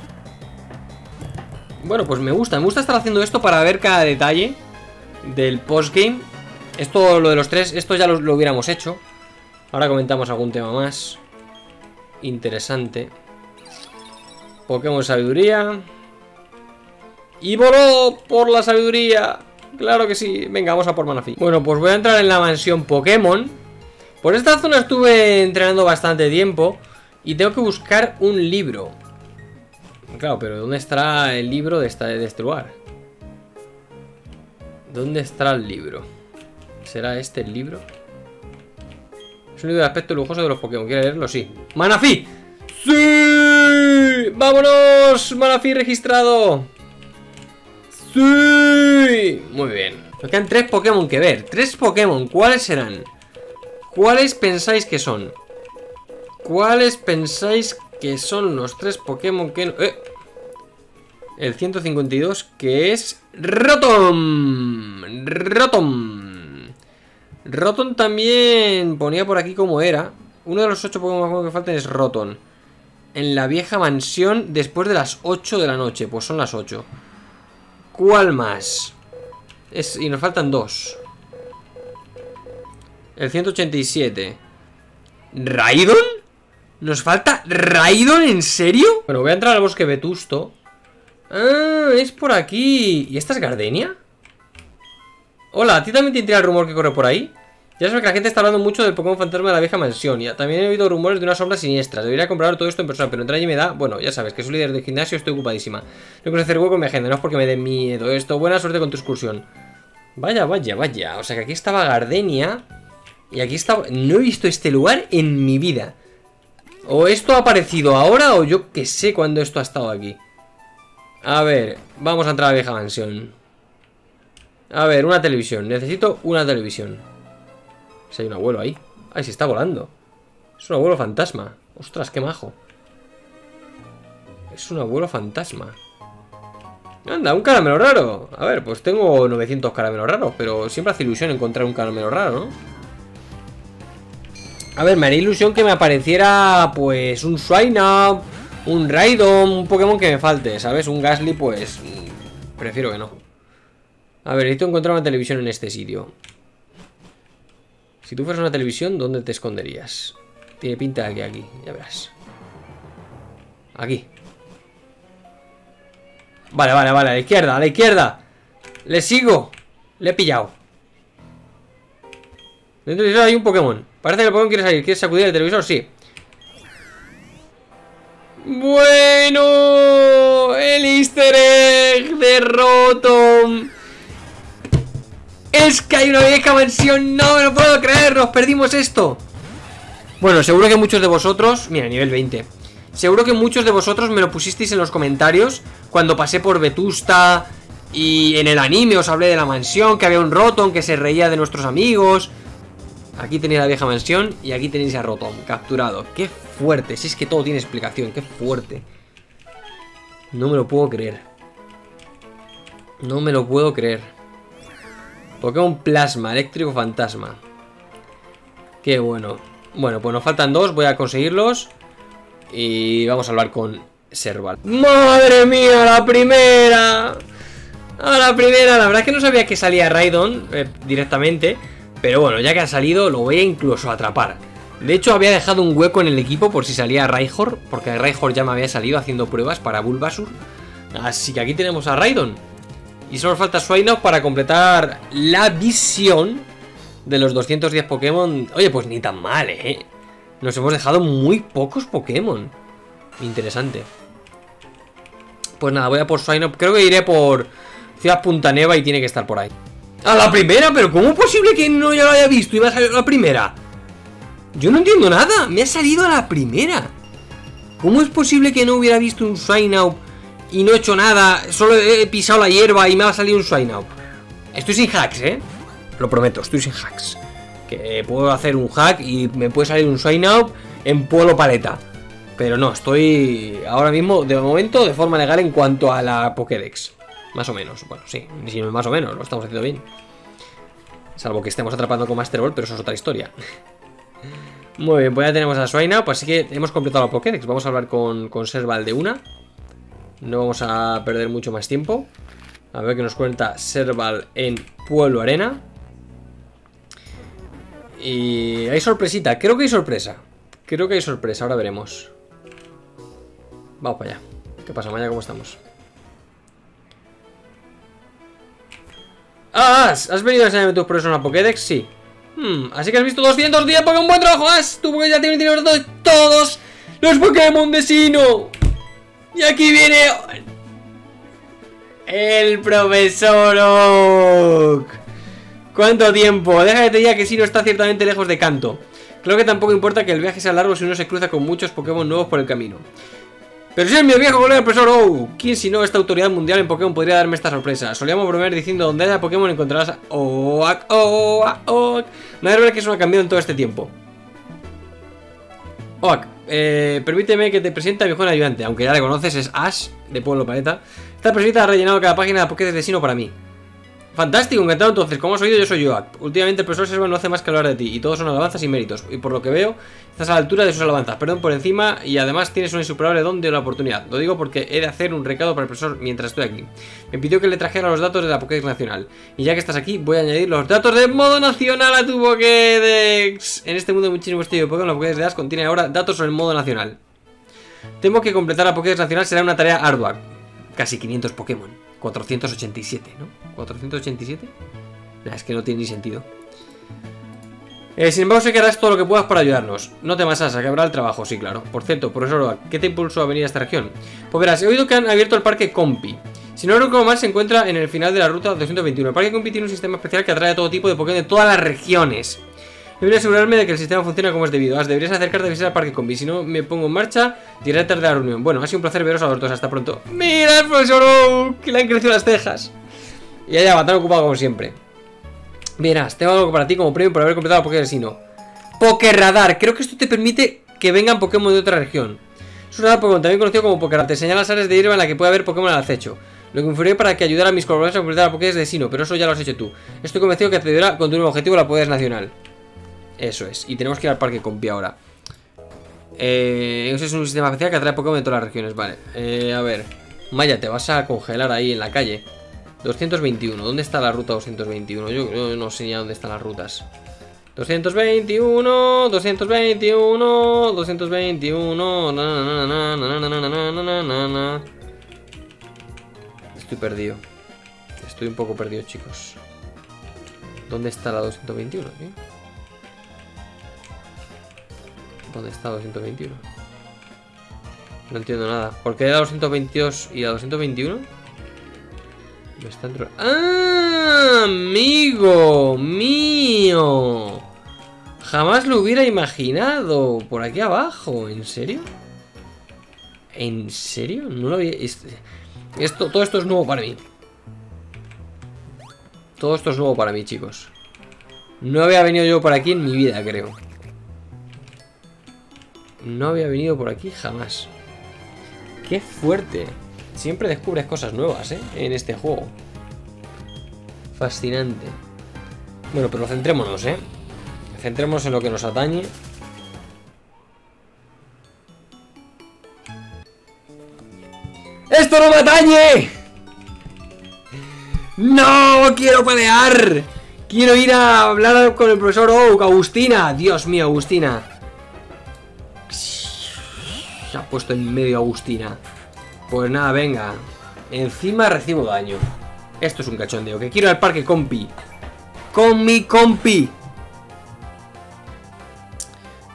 Bueno, pues me gusta. Me gusta estar haciendo esto para ver cada detalle del postgame. Esto, lo de los tres, esto ya lo, hubiéramos hecho. Ahora comentamos algún tema más. Interesante. Pokémon Sabiduría. Y voló por la sabiduría. Claro que sí. Venga, vamos a por Manafí. Bueno, pues voy a entrar en la mansión Pokémon. Por esta zona estuve entrenando bastante tiempo. Y tengo que buscar un libro. Claro, pero ¿dónde estará el libro de, esta, de este lugar? ¿Dónde estará el libro? ¿Será este el libro? Es un libro de aspecto lujoso de los Pokémon. ¿Quiere leerlo? Sí. ¡Manafí! ¡Sí! ¡Vámonos! ¡Manafí registrado! ¡Sí! Muy bien. Nos quedan tres Pokémon que ver. Tres Pokémon. ¿Cuáles serán? ¿Cuáles pensáis que son? ¿Cuáles pensáis que son los tres Pokémon que... No... ¡Eh! El 152 que es... Rotom. Rotom. Rotom también ponía por aquí como era. Uno de los ocho Pokémon que faltan es Rotom. En la vieja mansión después de las 8 de la noche. Pues son las 8. ¿Cuál más? Es, y nos faltan dos. El 187. ¿Raidon? ¿Nos falta Raidon? ¿En serio? Bueno, voy a entrar al bosque vetusto. Ah, es por aquí. ¿Y esta es Gardenia? Hola, ¿a ti también te intriga el rumor que corre por ahí? Ya sabes que la gente está hablando mucho del Pokémon Fantasma de la vieja mansión. Y también he oído rumores de una sombra siniestra. Debería comprobar todo esto en persona, pero entrar allí me da... Bueno, ya sabes, que soy líder de gimnasio, estoy ocupadísima. Tengo que hacer hueco en mi agenda, no es porque me dé miedo esto. Buena suerte con tu excursión. Vaya, vaya, vaya. O sea que aquí estaba Gardenia. Y aquí estaba... No he visto este lugar en mi vida. O esto ha aparecido ahora o yo que sé cuándo esto ha estado aquí. A ver, vamos a entrar a la vieja mansión. A ver, una televisión. Necesito una televisión. Si hay un abuelo ahí. Ay, se está volando. Es un abuelo fantasma. Ostras, qué majo. Es un abuelo fantasma. Anda, un caramelo raro. A ver, pues tengo 900 caramelos raros, pero siempre hace ilusión encontrar un caramelo raro, ¿no? A ver, me haría ilusión que me apareciera, pues, un Swinub, un Raidon, un Pokémon que me falte, ¿sabes? Un Gasly, pues, prefiero que no. A ver, necesito encontrar una televisión en este sitio. Si tú fueras una televisión, ¿dónde te esconderías? Tiene pinta de que aquí, ya verás. Aquí. Vale, vale, vale, a la izquierda, a la izquierda. Le sigo. Le he pillado. Dentro del televisor hay un Pokémon. Parece que el Pokémon quiere salir. ¿Quieres sacudir el televisor? Sí. Bueno, el easter egg de Rotom. Es que hay una vieja mansión. No me lo puedo creer. Nos perdimos esto. Bueno, seguro que muchos de vosotros... Mira, nivel 20. Seguro que muchos de vosotros me lo pusisteis en los comentarios cuando pasé por Vetusta y en el anime os hablé de la mansión, que había un Rotom que se reía de nuestros amigos. Aquí tenéis la vieja mansión y aquí tenéis a Rotom, capturado. ¡Qué fuerte! Si es que todo tiene explicación, qué fuerte. No me lo puedo creer. No me lo puedo creer. Pokémon Plasma, eléctrico fantasma. Qué bueno. Bueno, pues nos faltan dos, voy a conseguirlos. Y vamos a hablar con Serval. ¡Madre mía, la primera! A la primera, la verdad es que no sabía que salía Raidon eh, directamente. Pero bueno, ya que ha salido, lo voy a incluso atrapar. De hecho, había dejado un hueco en el equipo por si salía Raihor, porque Raihor ya me había salido haciendo pruebas para Bulbasur. Así que aquí tenemos a Raidon. Y solo falta Swinub para completar la visión de los 210 Pokémon. Oye, pues ni tan mal, ¿eh? Nos hemos dejado muy pocos Pokémon. Interesante. Pues nada, voy a por Swinub. Creo que iré por Ciudad Punta Neva y tiene que estar por ahí. ¡A la primera! ¿Pero cómo es posible que no ya lo haya visto y me ha salido a la primera? Yo no entiendo nada. Me ha salido a la primera. ¿Cómo es posible que no hubiera visto un Swinub y no he hecho nada? Solo he pisado la hierba y me ha salido un Swinub. Estoy sin hacks, ¿eh? Lo prometo, estoy sin hacks. Que puedo hacer un hack y me puede salir un Swinub en pueblo paleta. Pero no, estoy ahora mismo, de momento, de forma legal en cuanto a la Pokédex. Más o menos. Bueno, sí, más o menos, lo estamos haciendo bien. Salvo que estemos atrapando con Master Ball, pero eso es otra historia. Muy bien, pues ya tenemos a Swinub, pues así que hemos completado la Pokédex. Vamos a hablar con, con Serval de una. No vamos a perder mucho más tiempo. A ver qué nos cuenta Serval en Pueblo Arena. Y hay sorpresita, creo que hay sorpresa. Creo que hay sorpresa, ahora veremos. Vamos para allá. ¿Qué pasa, Maya? ¿Cómo estamos? ¡Ah! ¿Has, ¿has venido a enseñarme tus progresos en la Pokédex? Sí. Hmm, así que has visto 200 días Pokémon buen trabajo, As. Tu Pokédex ya tiene los de todos los Pokémon de Sino. Y aquí viene el profesor Oak. ¿Cuánto tiempo? Deja de te diga que Sino está ciertamente lejos de Canto. Creo que tampoco importa que el viaje sea largo si uno se cruza con muchos Pokémon nuevos por el camino. Pero si es mi viejo colega el profesor Oak. ¿Quién si no esta autoridad mundial en Pokémon podría darme esta sorpresa? Solíamos bromear diciendo donde haya Pokémon encontrarás Oak, Oak, Oak. No es verdad que eso no ha cambiado en todo este tiempo. Oak, eh, permíteme que te presente a mi joven ayudante, aunque ya le conoces, es Ash, de Pueblo Planeta. Esta persona ha rellenado cada página de Pokédex de Sino para mí. Fantástico, encantado entonces. Como has oído, yo soy Joak. Últimamente el profesor Servan no hace más que hablar de ti, y todos son alabanzas y méritos. Y por lo que veo, estás a la altura de sus alabanzas. Perdón por encima, y además tienes un insuperable don de la oportunidad. Lo digo porque he de hacer un recado para el profesor mientras estoy aquí. Me pidió que le trajera los datos de la Pokédex Nacional. Y ya que estás aquí, voy a añadir los datos de modo nacional a tu Pokédex. En este mundo de muchísimo estilo de Pokémon, la Pokédex de Ash contiene ahora datos sobre el modo nacional. Temo que completar la Pokédex Nacional será una tarea ardua. Casi 500 Pokémon. 487, ¿no? ¿487? Nah, es que no tiene ni sentido. Eh, sin embargo, sé que harás todo lo que puedas para ayudarnos. No te masas, que habrá el trabajo, sí, claro. Por cierto, profesor, ¿qué te impulsó a venir a esta región? Pues verás, he oído que han abierto el parque Compi. Si no recuerdo mal, se encuentra en el final de la ruta 221. El parque Compi tiene un sistema especial que atrae a todo tipo de Pokémon de todas las regiones. Debería asegurarme de que el sistema funciona como es debido. As, deberías acercarte a visitar el parque Combi. Si no me pongo en marcha, diré tarde de la reunión. Bueno, ha sido un placer veros a los dos. Hasta pronto. ¡Mira el profesor! Que le han crecido las cejas. Y allá va, tan ocupado como siempre. Verás, tengo algo para ti como premio por haber completado la Pokédex Sino. Pokerradar. Creo que esto te permite que vengan Pokémon de otra región. Es un radar Pokémon también conocido como Pokerradar. Te señala las áreas de hierba en la que puede haber Pokémon al acecho. Lo que influiré para que ayudara a mis colaboradores a completar la Pokédex de Sino, pero eso ya lo has hecho tú. Estoy convencido que te ayudará con tu nuevo objetivo la Pokédex Nacional. Eso es. Y tenemos que ir al parque Compi ahora. Eh, es un sistema especial que atrae Pokémon de todas las regiones. Vale. Eh, a ver. Maya, te vas a congelar ahí en la calle. 221. ¿Dónde está la ruta 221? Yo, yo no sé ya dónde están las rutas. 221, 221, 221. Estoy perdido. Estoy un poco perdido, chicos. ¿Dónde está la 221? Eh? ¿Dónde está 221? No entiendo nada. ¿Por qué la 222 y la 221? Me está entro... ¡Ah! ¡Amigo! ¡Mío! Jamás lo hubiera imaginado. Por aquí abajo. ¿En serio? ¿En serio? No lo había... Esto, todo esto es nuevo para mí. Todo esto es nuevo para mí, chicos. No había venido yo por aquí en mi vida, creo. No había venido por aquí jamás. ¡Qué fuerte! Siempre descubres cosas nuevas, ¿eh? En este juego. Fascinante. Bueno, pero centrémonos, ¿eh? Centrémonos en lo que nos atañe. ¡Esto no me atañe! ¡No! ¡Quiero pelear! Quiero ir a hablar con el profesor Oak, Agustina. Dios mío, Agustina. Se ha puesto en medio Agustina. Pues nada, venga. Encima recibo daño. Esto es un cachondeo. Que quiero al parque compi. Con mi compi.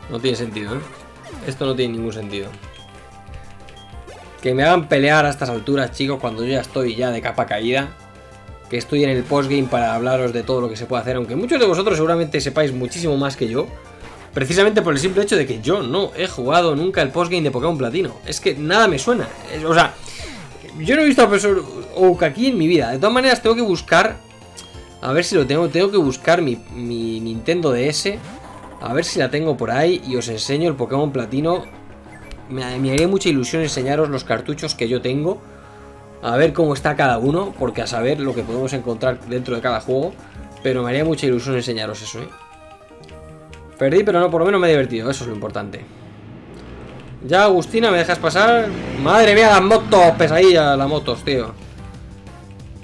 No tiene sentido, ¿eh? Esto no tiene ningún sentido. Que me hagan pelear a estas alturas, chicos, cuando yo ya estoy ya de capa caída. Que estoy en el postgame para hablaros de todo lo que se puede hacer. Aunque muchos de vosotros seguramente sepáis muchísimo más que yo. Precisamente por el simple hecho de que yo no he jugado nunca el postgame de Pokémon Platino. Es que nada me suena. O sea, yo no he visto al profesor aquí en mi vida. De todas maneras, tengo que buscar. A ver si lo tengo. Tengo que buscar mi, mi Nintendo DS. A ver si la tengo por ahí. Y os enseño el Pokémon Platino. Me, me haría mucha ilusión enseñaros los cartuchos que yo tengo. A ver cómo está cada uno. Porque a saber lo que podemos encontrar dentro de cada juego. Pero me haría mucha ilusión enseñaros eso, ¿eh? Perdí, pero no, por lo menos me he divertido. Eso es lo importante. Ya, Agustina, ¿me dejas pasar? Madre mía, las motos, pesadilla, las motos, tío.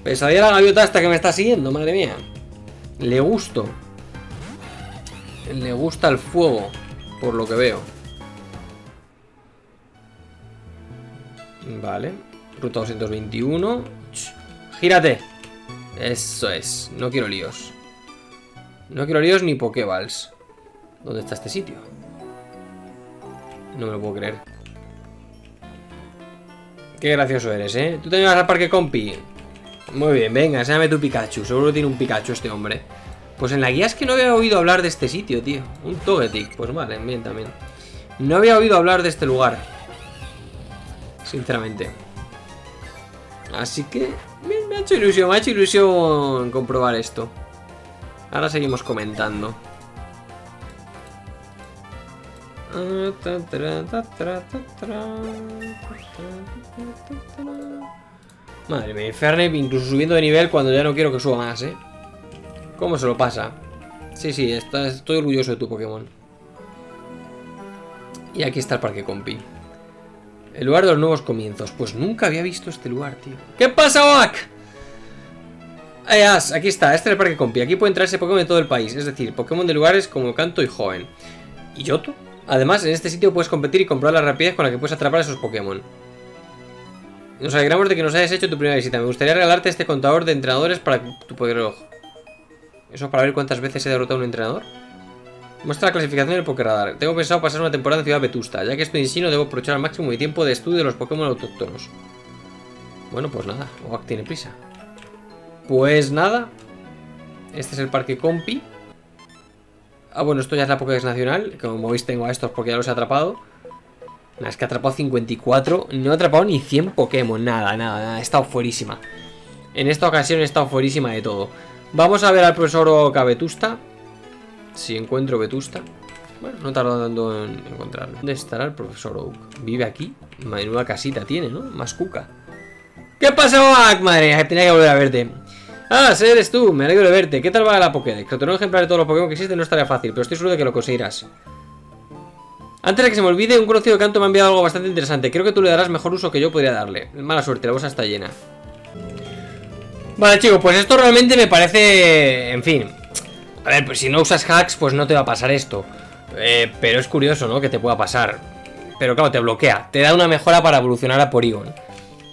Pesadilla la gaviota esta que me está siguiendo, madre mía. Le gusto. Le gusta el fuego, por lo que veo. Vale. Ruta 221. Ch, Gírate. Eso es. No quiero líos. No quiero líos ni pokeballs. ¿Dónde está este sitio? No me lo puedo creer. Qué gracioso eres, ¿eh? ¿Tú te llevas al parque compi? Muy bien, venga, enséñame tu Pikachu. Seguro tiene un Pikachu este hombre. Pues en la guía es que no había oído hablar de este sitio, tío. Un Togetic. Pues vale, bien también. No había oído hablar de este lugar. Sinceramente. Así que me, me ha hecho ilusión, me ha hecho ilusión comprobar esto. Ahora seguimos comentando. Madre mía, Fernep incluso subiendo de nivel cuando ya no quiero que suba más, ¿eh? ¿Cómo se lo pasa? Sí, sí, estoy orgulloso de tu Pokémon. Y aquí está el Parque Compi. El lugar de los nuevos comienzos. Pues nunca había visto este lugar, tío. ¿Qué pasa, Oak? Aquí está, este es el Parque Compi. Aquí puede entrarse Pokémon de todo el país. Es decir, Pokémon de lugares como Canto y Joven. ¿Y Yoto? Además, en este sitio puedes competir y comprobar la rapidez con la que puedes atrapar a esos Pokémon. Nos alegramos de que nos hayas hecho tu primera visita. Me gustaría regalarte este contador de entrenadores para tu Pokéreloj. ¿Eso para ver cuántas veces he derrotado a un entrenador? Muestra la clasificación del Pokéradar. Tengo pensado pasar una temporada en Ciudad Vetusta. Ya que estoy en debo aprovechar al máximo mi tiempo de estudio de los Pokémon autóctonos. Bueno, pues nada. Oak tiene prisa. Pues nada. Este es el Parque Compi. Ah, bueno, esto ya es la Pokédex Nacional. Como veis, tengo a estos porque ya los he atrapado. Nada, es que he atrapado 54. No he atrapado ni 100 Pokémon. Nada, nada, nada. He estado fuerísima. En esta ocasión he estado fuerísima de todo. Vamos a ver al profesor Oka Vetusta. Si encuentro Vetusta. Bueno, no tardo tanto en encontrarlo. ¿Dónde estará el profesor Oak? ¿Vive aquí? Menuda casita tiene, ¿no? Más cuca. ¿Qué pasa, Oak? Madre, tenía que volver a verte. Ah, eres tú, me alegro de verte. ¿Qué tal va la Pokédex? Obtener un ejemplar de todos los Pokémon que existen no estaría fácil, pero estoy seguro de que lo conseguirás. Antes de que se me olvide, un conocido de canto me ha enviado algo bastante interesante. Creo que tú le darás mejor uso que yo podría darle. Mala suerte, la bolsa está llena. Vale, chicos, pues esto realmente me parece... En fin. A ver, pues si no usas hacks, pues no te va a pasar esto. Eh, pero es curioso, ¿no? Que te pueda pasar. Pero claro, te bloquea. Te da una mejora para evolucionar a Porygon.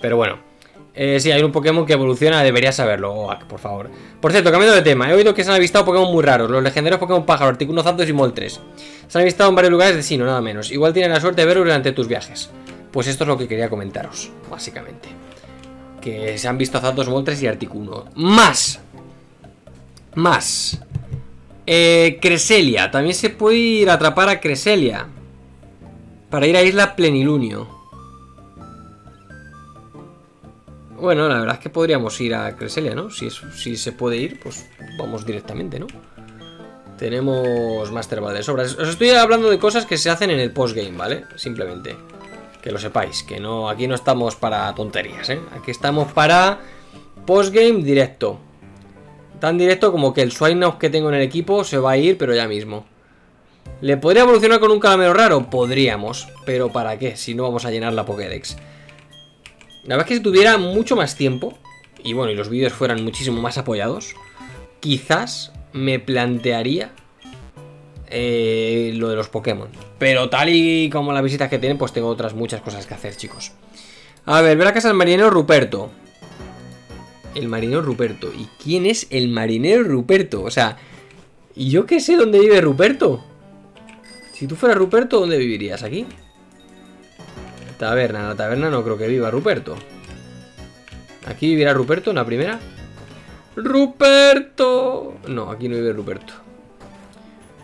Pero bueno. Eh, sí, hay un Pokémon que evoluciona, deberías saberlo, Oak, por favor. Por cierto, cambiando de tema, he oído que se han avistado Pokémon muy raros, los legendarios Pokémon pájaro, Articuno, Zapdos y Moltres. Se han avistado en varios lugares de Sino, nada menos. Igual tienen la suerte de verlos durante tus viajes. Pues esto es lo que quería comentaros, básicamente. Que se han visto Zapdos, Moltres y Articuno. ¡Más! Más. Eh, Creselia. También se puede ir a atrapar a Creselia. Para ir a Isla Plenilunio. Bueno, la verdad es que podríamos ir a Creselia, ¿no? Si, se puede ir, pues vamos directamente, ¿no? Tenemos Master Ball de sobras. Os estoy hablando de cosas que se hacen en el postgame, ¿vale? Simplemente. Que lo sepáis, que no, aquí no estamos para tonterías, ¿eh? Aquí estamos para postgame directo. Tan directo como que el Swine que tengo en el equipo se va a ir, pero ya mismo. ¿Le podría evolucionar con un calamero raro? Podríamos, pero ¿para qué? Si no vamos a llenar la Pokédex. La verdad es que si tuviera mucho más tiempo, y bueno, y los vídeos fueran muchísimo más apoyados, quizás me plantearía eh, lo de los Pokémon. Pero tal y como las visitas que tienen, pues tengo otras muchas cosas que hacer, chicos. A ver, ver a casa del marinero Ruperto. El marinero Ruperto. ¿Y quién es el marinero Ruperto? O sea, ¿y yo qué sé dónde vive Ruperto? Si tú fueras Ruperto, ¿dónde vivirías? ¿Aquí? Taberna, en la taberna no creo que viva Ruperto. ¿Aquí vivirá Ruperto en la primera? ¡Ruperto! No, aquí no vive Ruperto.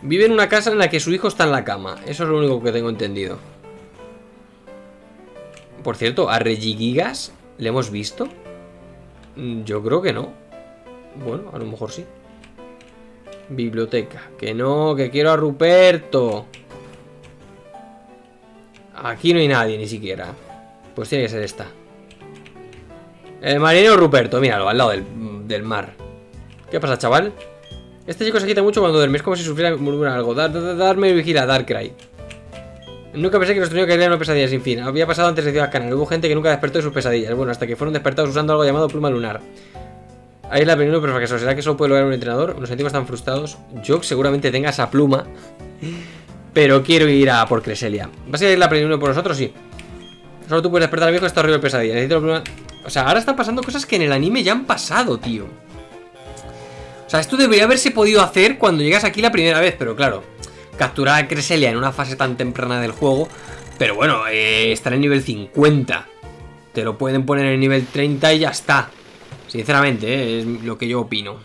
Vive en una casa en la que su hijo está en la cama. Eso es lo único que tengo entendido. Por cierto, ¿a Regigigas le hemos visto? Mm, Yo creo que no. Bueno, a lo mejor sí. Biblioteca. Que no, que quiero a Ruperto. Aquí no hay nadie, ni siquiera. Pues tiene que ser esta. El marinero Ruperto, míralo, al lado del, del mar. ¿Qué pasa, chaval? Este chico se quita mucho cuando duerme, es como si sufriera murmura algo. Dar, dar, darme vigila, Darkrai. Nunca pensé que nuestro niño caería en una pesadilla sin fin. Había pasado antes de Ciudad Canal. Hubo gente que nunca despertó de sus pesadillas. Bueno, hasta que fueron despertados usando algo llamado pluma lunar. Ahí es la primera pero fracaso. ¿Será que solo puede lograr un entrenador? Nos sentimos tan frustrados. Yo seguramente tenga esa pluma. Pero quiero ir a por Creselia. ¿Vas a ir la primera por nosotros? Sí. Solo tú puedes despertar al viejo esta horrible pesadilla. Necesito. O sea, ahora están pasando cosas que en el anime ya han pasado, tío. O sea, esto debería haberse podido hacer cuando llegas aquí la primera vez, pero claro, capturar a Creselia en una fase tan temprana del juego. Pero bueno, eh, estar en nivel 50. Te lo pueden poner en nivel 30 y ya está. Sinceramente, eh, es lo que yo opino.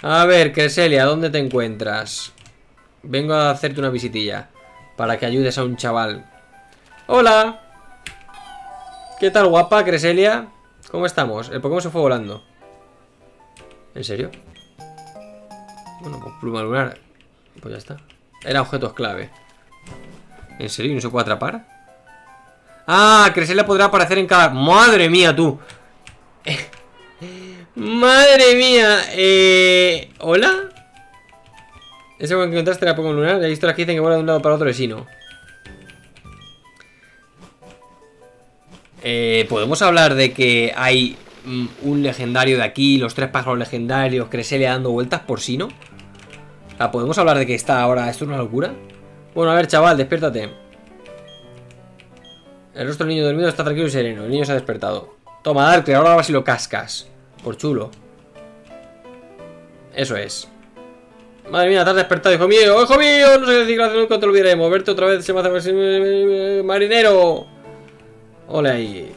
A ver, Creselia, ¿dónde te encuentras? Vengo a hacerte una visitilla. Para que ayudes a un chaval. ¡Hola! ¿Qué tal, guapa, Creselia? ¿Cómo estamos? El Pokémon se fue volando. ¿En serio? Bueno, pues pluma lunar. Pues ya está. Era objetos clave. ¿En serio? ¿Y no se puede atrapar? Ah, Creselia podrá aparecer en cada... ¡Madre mía, tú! ¡Madre mía! Eh... ¿Hola? Ese que encontraste era Pokémon lunar. Hay historias que dicen que vuela de un lado para otro vecino. Eh, ¿Podemos hablar de que hay mm, un legendario de aquí, los tres pájaros legendarios, Creselia dando vueltas por sí, no? O sea, ¿podemos hablar de que está ahora? ¿Esto es una locura? Bueno, a ver, chaval, despiértate. El rostro del niño dormido está tranquilo y sereno. El niño se ha despertado. Toma, Darkrai, ahora vas y lo cascas. Por chulo. Eso es. Madre mía, te has despertado, hijo mío. ¡Hijo mío! No sé qué decir, gracias, nunca te olvidaremos. Verte otra vez se me hace... ¡Marinero! Hola ahí.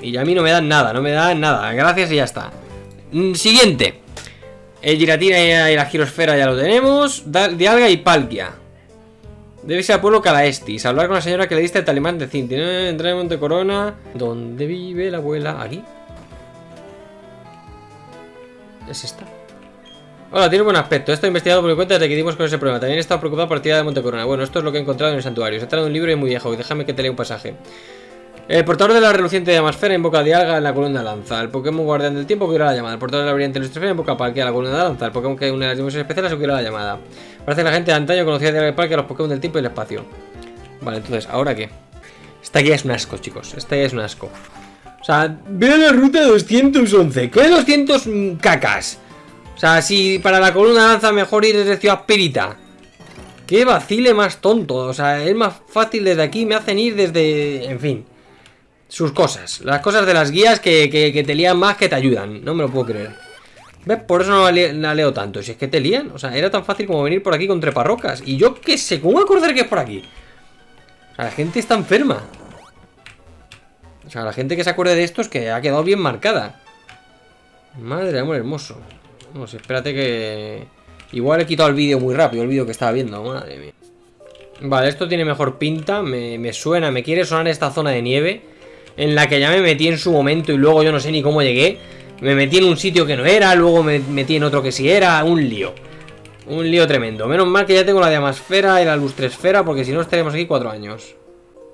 Y a mí no me dan nada, no me dan nada. Gracias y ya está. Mm, Siguiente. El Giratina y la Girosfera ya lo tenemos. Dialga y Palkia. Debe ser a pueblo Calaestis. Hablar con la señora que le diste el talimán de Cinti. Eh, Entrar en Monte Corona. ¿Dónde vive la abuela? ¿Aquí? Es esta. Hola, tiene buen aspecto. Estoy investigado por mi cuenta desde que dimos con ese problema. También he estado preocupado por la de Monte Corona. Bueno, esto es lo que he encontrado en el santuario. Se trata de un libro y muy viejo. Déjame que te lea un pasaje. El portador de la reluciente llamasfera invoca a Dialga en la columna lanza. El Pokémon guardián del tiempo cuida la llamada. El portador de la brillante lustrefera invoca a Palkia en la columna lanza. El Pokémon que une las dimensiones especiales cuida la llamada. Parece que la gente de antaño conocía a Dialga y Palkia los Pokémon del tiempo y el espacio. Vale, entonces, ¿ahora qué? Esta guía es un asco, chicos. Esta guía es un asco. O sea, veo la ruta 211. ¿Qué 200 mm, cacas? O sea, si para la columna lanza mejor ir desde Ciudad Pirita. Qué vacile más tonto. O sea, es más fácil desde aquí. Me hacen ir desde... En fin. Sus cosas. Las cosas de las guías que, que- te lían más que te ayudan. No me lo puedo creer. ¿Ves? Por eso no la, le- la leo tanto. Si es que te lían. O sea, era tan fácil como venir por aquí con treparrocas. Y yo qué sé. ¿Cómo acordar que es por aquí? O sea, la gente está enferma. O sea, la gente que se acuerde de esto es que ha quedado bien marcada. Madre amor hermoso. Vamos, espérate que... Igual he quitado el vídeo muy rápido, el vídeo que estaba viendo. Madre mía. Vale, esto tiene mejor pinta. Me, me suena, me quiere sonar esta zona de nieve. En la que ya me metí en su momento y luego yo no sé ni cómo llegué. Me metí en un sitio que no era, luego me metí en otro que sí era. Un lío. Un lío tremendo. Menos mal que ya tengo la diamasfera y la lustresfera, porque si no estaremos aquí cuatro años.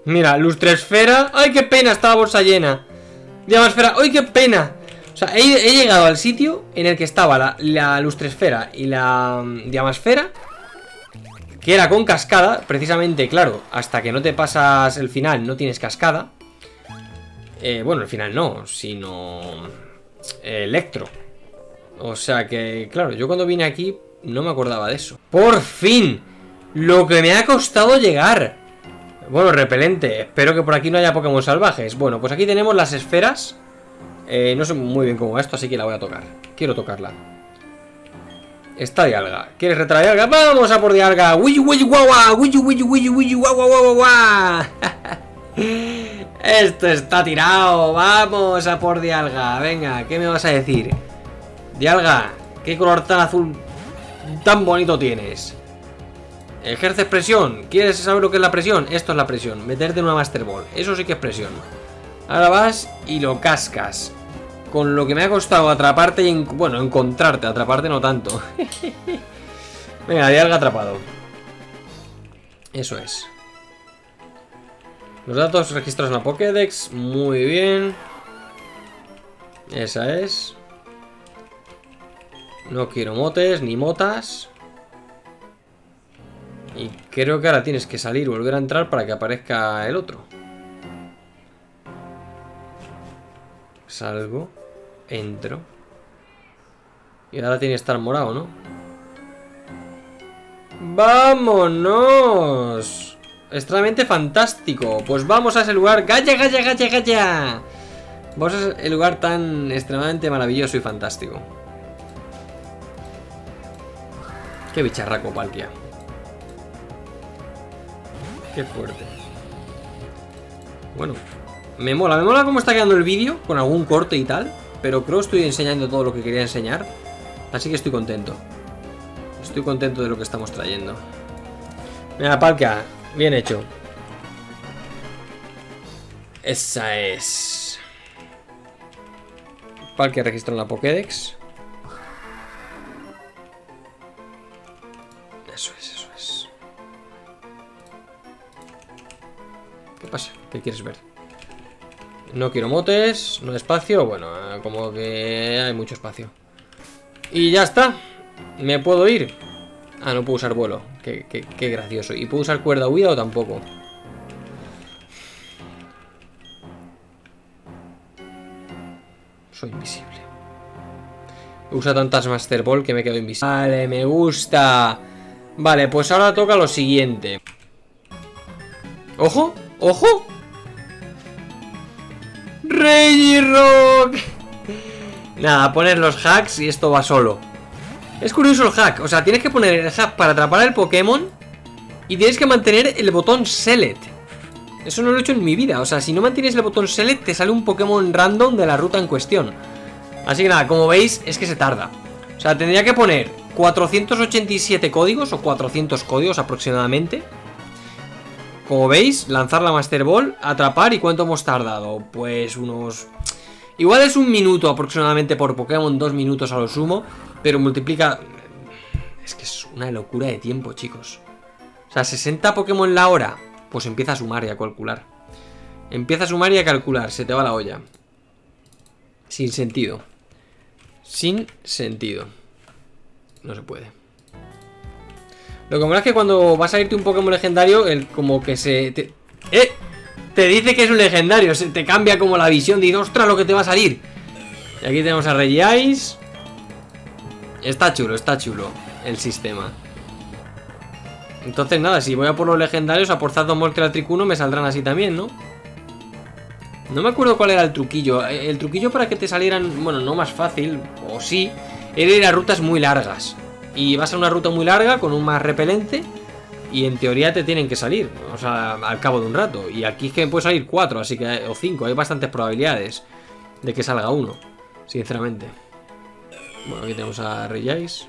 Mira, lustresfera. ¡Ay, qué pena! Está la bolsa llena. Diamasfera. ¡Ay, qué pena! He llegado al sitio en el que estaba la, la lustresfera y la mm, diamasfera. Que era con cascada. Precisamente, claro, hasta que no te pasas el final no tienes cascada. Eh, bueno, el final no, sino... eh, Electro. O sea que, claro, yo cuando vine aquí no me acordaba de eso. ¡Por fin! Lo que me ha costado llegar. Bueno, repelente. Espero que por aquí no haya Pokémon salvajes. Bueno, pues aquí tenemos las esferas. Eh, no sé muy bien cómo esto, así que la voy a tocar. Quiero tocarla. Está Dialga. ¿Quieres retar a? ¡Vamos a por Dialga! ¡Wiyu, wiyu, guagua! ¡Wiyu, wiyu, wiyu, wiyu, guagua, guagua, guagua! Esto está tirado. Vamos a por Dialga. Venga, ¿qué me vas a decir? Dialga, ¿qué color tan azul tan bonito tienes? Ejerces presión. ¿Quieres saber lo que es la presión? Esto es la presión. Meterte en una Master Ball. Eso sí que es presión. Ahora vas y lo cascas. Con lo que me ha costado atraparte y... bueno, encontrarte. Atraparte no tanto. Venga, algo atrapado. Eso es. Los datos registrados en la Pokédex. Muy bien. Esa es. No quiero motes ni motas. Y creo que ahora tienes que salir, volver a entrar para que aparezca el otro. Salgo. Entro. Y ahora tiene que estar morado, ¿no? ¡Vámonos! Extremadamente fantástico. Pues vamos a ese lugar. ¡Gaya, gaya, gaya, gaya! Vamos a ese lugar tan extremadamente maravilloso y fantástico. Qué bicharraco, Palkia. Qué fuerte. Bueno, me mola. Me mola cómo está quedando el vídeo, con algún corte y tal. Pero creo que estoy enseñando todo lo que quería enseñar. Así que estoy contento. Estoy contento de lo que estamos trayendo. Mira, Palkia, bien hecho. Esa es. Palkia registró en la Pokédex. Eso es, eso es. ¿Qué pasa? ¿Qué quieres ver? No quiero motes, no espacio. Bueno, eh, como que hay mucho espacio. Y ya está. ¿Me puedo ir? Ah, no puedo usar vuelo. Qué, qué, qué gracioso. ¿Y puedo usar cuerda huida o tampoco? Soy invisible. Usa tantas Master Ball que me quedo invisible. Vale, me gusta. Vale, pues ahora toca lo siguiente. ¡Ojo! ¡Ojo! Rock Nada, poner los hacks y esto va solo. Es curioso el hack. O sea, tienes que poner el hack para atrapar al Pokémon y tienes que mantener el botón Select. Eso no lo he hecho en mi vida. O sea, si no mantienes el botón Select, te sale un Pokémon random de la ruta en cuestión. Así que nada, como veis, es que se tarda. O sea, tendría que poner 487 códigos o 400 códigos aproximadamente. Como veis, lanzar la Master Ball, atrapar y cuánto hemos tardado. Pues unos... Igual es un minuto aproximadamente por Pokémon, dos minutos a lo sumo, pero multiplica... Es que es una locura de tiempo, chicos. O sea, 60 Pokémon la hora, pues empieza a sumar y a calcular. Empieza a sumar y a calcular, se te va la olla. Sin sentido. Sin sentido. No se puede. Lo que mola es que cuando vas a irte un Pokémon legendario, el como que se... Te, ¡Eh! Te dice que es un legendario, se te cambia como la visión, de ostras, lo que te va a salir. Y aquí tenemos a Regice. Está chulo, está chulo el sistema. Entonces nada, si voy a por los legendarios, a por Zato Moltres Tricuno me saldrán así también, ¿no? No me acuerdo cuál era el truquillo. El truquillo para que te salieran, bueno, no más fácil, o sí, era ir a rutas muy largas. Y vas a una ruta muy larga con un más repelente y en teoría te tienen que salir, o sea, al cabo de un rato. Y aquí es que puede salir cuatro, así que, o cinco, hay bastantes probabilidades de que salga uno, sinceramente. Bueno, aquí tenemos a Regice.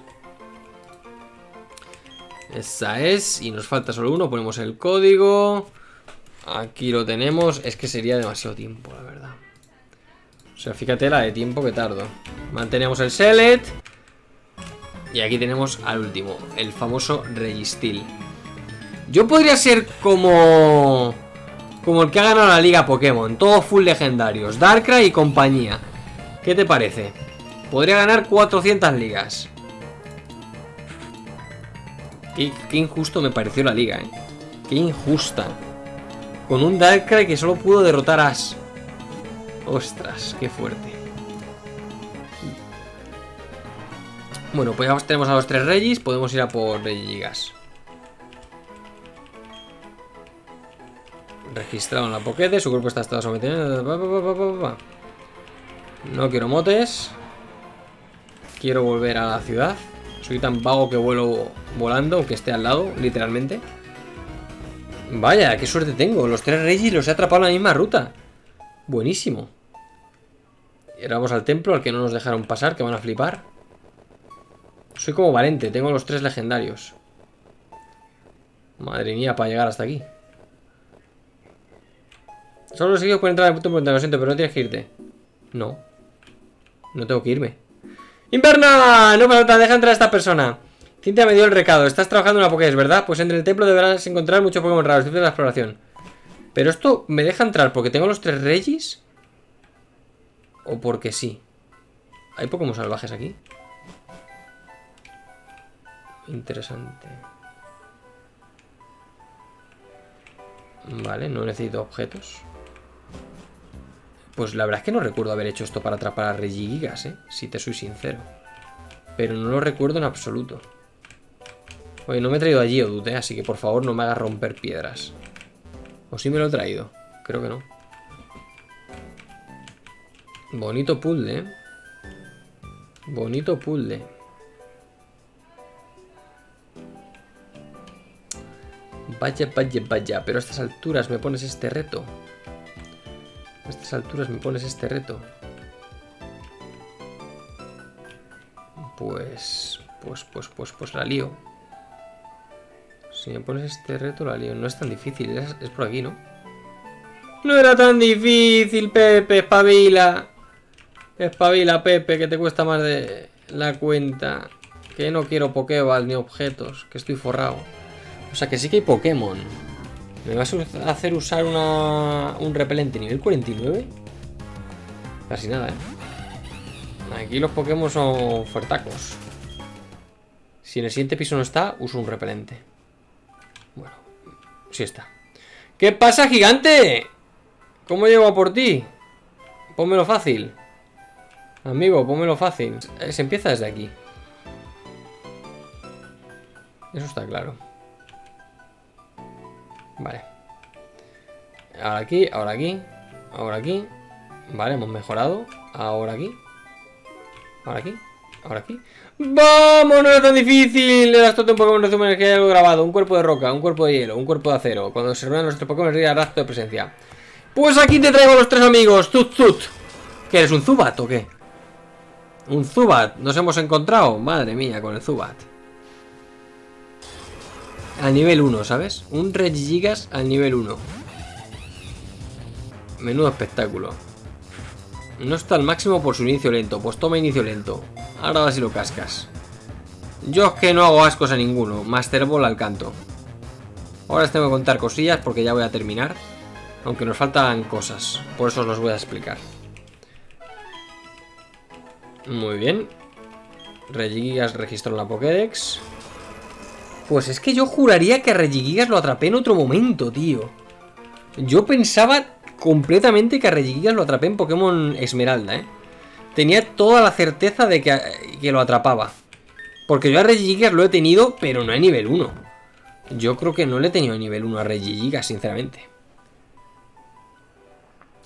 Esa es, y nos falta solo uno, ponemos el código. Aquí lo tenemos, es que sería demasiado tiempo, la verdad. O sea, fíjate la de tiempo que tardo. Mantenemos el select. Y aquí tenemos al último, el famoso Registil. Yo podría ser como... Como el que ha ganado la liga Pokémon. Todos full legendarios. Darkrai y compañía. ¿Qué te parece? Podría ganar 400 ligas. Qué, qué injusto me pareció la liga, ¿eh? Qué injusta. Con un Darkrai que solo pudo derrotar a Ash. Ostras, qué fuerte. Bueno, pues ya tenemos a los tres Regis. Podemos ir a por Regigigas. Registrado en la Pokédex. Su cuerpo está estado sometido. No quiero motes. Quiero volver a la ciudad. Soy tan vago que vuelo volando, aunque esté al lado, literalmente. Vaya, qué suerte tengo. Los tres Regis los he atrapado en la misma ruta. Buenísimo. Y ahora vamos al templo, al que no nos dejaron pasar, que van a flipar. Soy como Valente, tengo los tres legendarios. Madre mía, para llegar hasta aquí. Solo seguidos pueden entrar al punto de lo siento, pero no tienes que irte. No. No tengo que irme. ¡Inverna! No falta, deja entrar a esta persona. Cintia me dio el recado. Estás trabajando en una Pokédex, ¿verdad? Pues entre el templo deberás encontrar muchos Pokémon raros. de la exploración. Pero esto me deja entrar porque tengo los tres Regis. O porque sí. ¿Hay Pokémon salvajes aquí? Interesante. Vale, no necesito objetos. Pues la verdad es que no recuerdo haber hecho esto para atrapar a Regigigas, ¿eh? Si te soy sincero. Pero no lo recuerdo en absoluto. Oye, no me he traído allí Geodude, ¿eh? así que por favor no me hagas romper piedras. ¿O sí me lo he traído? Creo que no. Bonito puzzle, ¿eh? Bonito puzzle. Vaya, vaya, vaya. Pero a estas alturas me pones este reto. A estas alturas me pones este reto. Pues... Pues, pues, pues, pues la lío. Si me pones este reto, la lío. No es tan difícil, es, por aquí, ¿no? No era tan difícil, Pepe, espabila. Espabila, Pepe, que te cuesta más de la cuenta. Que no quiero Pokéball ni objetos, que estoy forrado. O sea que sí que hay Pokémon. ¿Me vas a hacer usar una, un repelente nivel 49? Casi nada, ¿eh? Aquí los Pokémon son fuertacos. Si en el siguiente piso no está, uso un repelente. Bueno, sí está. ¿Qué pasa, gigante? ¿Cómo llego a por ti? Pónmelo fácil. Amigo, pónmelo fácil. Se empieza desde aquí. Eso está claro. Vale. Ahora aquí, ahora aquí, ahora aquí. Vale, hemos mejorado. Ahora aquí. Ahora aquí. Ahora aquí. ¡Vamos! No es tan difícil. Le das todo un Pokémon resumen que hay grabado. Un cuerpo de roca, un cuerpo de hielo, un cuerpo de acero. Cuando se reúnan nuestros Pokémon, ríe rastro de presencia. Pues aquí te traigo los tres amigos. Tut Tut. ¿Qué eres un Zubat o qué? Un Zubat. Nos hemos encontrado. Madre mía, con el Zubat. Al nivel 1, ¿sabes? Un Regigigas al nivel 1. Menudo espectáculo. No está al máximo por su inicio lento. Pues toma inicio lento. Ahora vas y lo cascas. Yo es que no hago ascos a ninguno. Master Ball al canto. Ahora les tengo que contar cosillas porque ya voy a terminar. Aunque nos faltan cosas. Por eso os los voy a explicar. Muy bien. Regigigas registró la Pokédex. Pues es que yo juraría que a Regigigas lo atrapé en otro momento, tío. Yo pensaba completamente que a Regigigas lo atrapé en Pokémon Esmeralda, ¿eh? Tenía toda la certeza de que, que lo atrapaba. Porque yo a Regigigas lo he tenido, pero no a nivel 1. Yo creo que no le he tenido nivel 1 a Regigigas, sinceramente.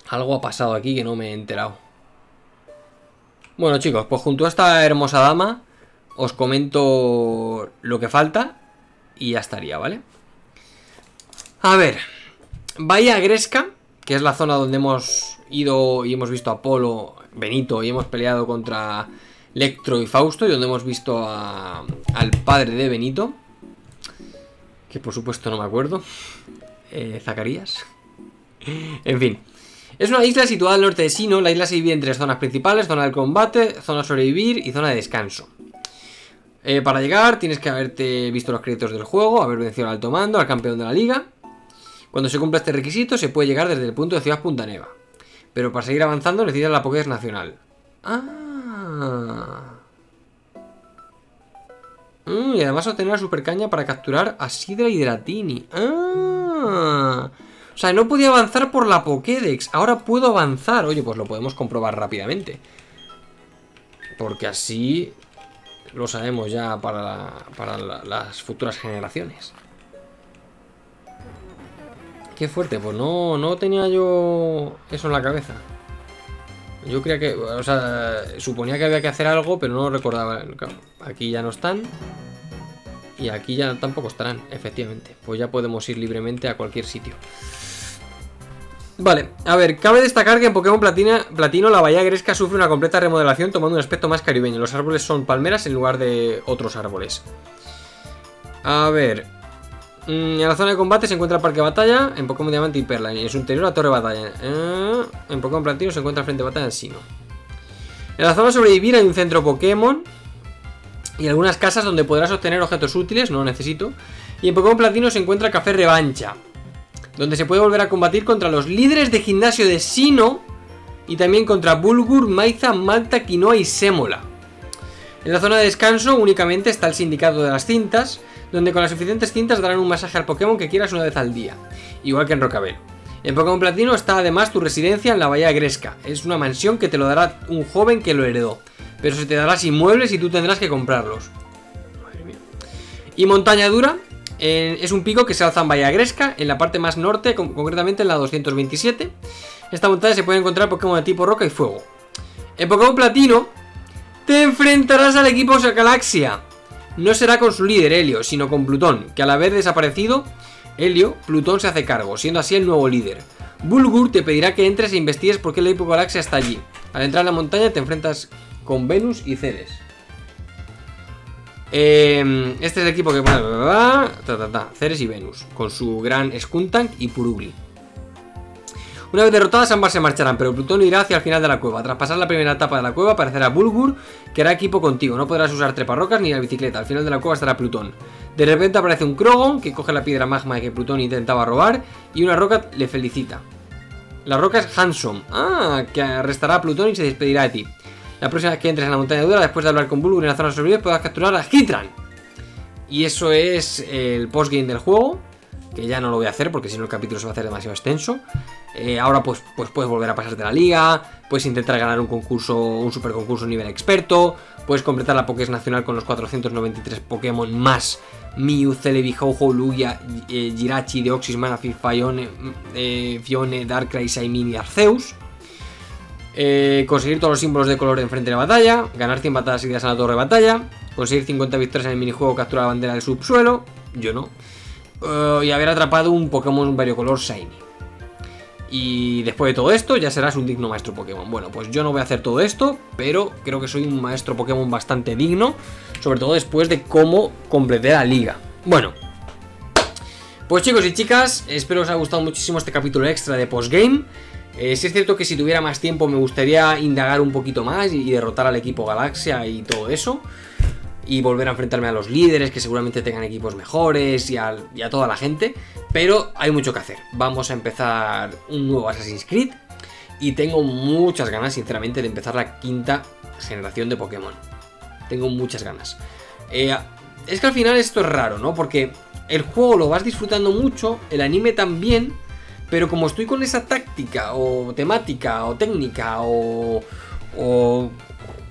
Algo ha pasado aquí que no me he enterado. Bueno, chicos, pues junto a esta hermosa dama os comento lo que falta y ya estaría, ¿vale? A ver, vaya Gresca, que es la zona donde hemos ido y hemos visto a Polo, Benito y hemos peleado contra Lectro y Fausto y donde hemos visto a, al padre de Benito, que por supuesto no me acuerdo, eh, Zacarías. En fin, es una isla situada al norte de Sino. La isla se divide en tres zonas principales: zona del combate, zona de sobrevivir y zona de descanso. Eh, para llegar tienes que haberte visto los créditos del juego, haber vencido al alto mando, al campeón de la liga. Cuando se cumpla este requisito se puede llegar desde el punto de Ciudad Punta Neva. Pero para seguir avanzando necesitas la Pokédex nacional. Ah. Mm, y además obtener la super caña para capturar a Sidra y Dratini. Ah. O sea, no podía avanzar por la Pokédex. Ahora puedo avanzar. Oye, pues lo podemos comprobar rápidamente. Porque así lo sabemos ya para, para la- las futuras generaciones. Qué fuerte, pues no, no tenía yo eso en la cabeza. Yo creía que, o sea, suponía que había que hacer algo, pero no lo recordaba. Aquí ya no están. Y aquí ya tampoco estarán, efectivamente. Pues ya podemos ir libremente a cualquier sitio. Vale, a ver, cabe destacar que en Pokémon Platina, Platino la bahía Gresca sufre una completa remodelación tomando un aspecto más caribeño. Los árboles son palmeras en lugar de otros árboles. A ver. mm, En la zona de combate se encuentra el parque batalla en Pokémon Diamante y Perla. En su interior la torre batalla. Eh, en Pokémon Platino se encuentra el frente de batalla en Sino. En la zona sobrevivir hay un centro Pokémon y algunas casas donde podrás obtener objetos útiles, no lo necesito. Y en Pokémon Platino se encuentra Café Revancha, donde se puede volver a combatir contra los líderes de gimnasio de Sino y también contra Bulgur, Maiza, Malta, Quinoa y Sémola. En la zona de descanso únicamente está el sindicato de las cintas, donde con las suficientes cintas darán un masaje al Pokémon que quieras una vez al día, igual que en Rocabelo. En Pokémon Platino está además tu residencia en la Bahía Gresca. Es una mansión que te lo dará un joven que lo heredó, pero se te dará sin muebles y tú tendrás que comprarlos. Madre mía. Y Montaña Dura eh, es un pico que se alza en Bahía Gresca, en la parte más norte, con- concretamente en la 227. Esta montaña se puede encontrar Pokémon de tipo roca y fuego. En Pokémon Platino te enfrentarás al equipo Galaxia. No será con su líder Helio, sino con Plutón, que al haber desaparecido Helio, Plutón se hace cargo, siendo así el nuevo líder. Bulgur te pedirá que entres e investigues por qué la Galaxia está allí. Al entrar en la montaña te enfrentas con Venus y Ceres. Eh, este es el equipo que... ta, Ceres y Venus, con su gran Skuntank y Purugli. Una vez derrotadas, ambas se marcharán, pero Plutón irá hacia el final de la cueva. Tras pasar la primera etapa de la cueva, aparecerá Bulgur, que hará equipo contigo. No podrás usar treparrocas ni la bicicleta. Al final de la cueva estará Plutón. De repente aparece un Krogon, que coge la piedra magma que Plutón intentaba robar, y una roca le felicita. La roca es Handsome, ah, que arrestará a Plutón y se despedirá de ti. La próxima vez que entres en la montaña dura, después de hablar con Bulgur en la zona de sobrevivir, podrás capturar a Hitran. Y eso es el postgame del juego, que ya no lo voy a hacer porque si no el capítulo se va a hacer demasiado extenso. Eh, ahora pues, pues puedes volver a pasarte la liga, puedes intentar ganar un concurso, un super concurso nivel experto, puedes completar la Pokédex nacional con los 493 Pokémon más Mew, Celebi, Ho-Ho, Lugia, eh, Jirachi, Deoxys, Manaphy, Fione, eh, Fione, Darkrai, Saimin y Arceus. Eh, conseguir todos los símbolos de color en frente de la batalla, ganar 100 batallas seguidas en la torre de batalla, conseguir 50 victorias en el minijuego, capturar la bandera del subsuelo, yo no, Eh, y haber atrapado un Pokémon variocolor Shiny. Y después de todo esto ya serás un digno maestro Pokémon. Bueno, pues yo no voy a hacer todo esto, pero creo que soy un maestro Pokémon bastante digno, sobre todo después de cómo completé la liga. Bueno, pues chicos y chicas, espero os haya gustado muchísimo este capítulo extra de postgame. Eh, es cierto que si tuviera más tiempo me gustaría indagar un poquito más y, derrotar al equipo Galaxia y todo eso. Y volver a enfrentarme a los líderes que seguramente tengan equipos mejores y a toda la gente. Pero hay mucho que hacer. Vamos a empezar un nuevo Assassin's Creed. Y tengo muchas ganas, sinceramente, de empezar la quinta generación de Pokémon. Tengo muchas ganas. Eh, es que al final esto es raro, ¿no? Porque el juego lo vas disfrutando mucho, el anime también, pero como estoy con esa táctica o temática o técnica o, o,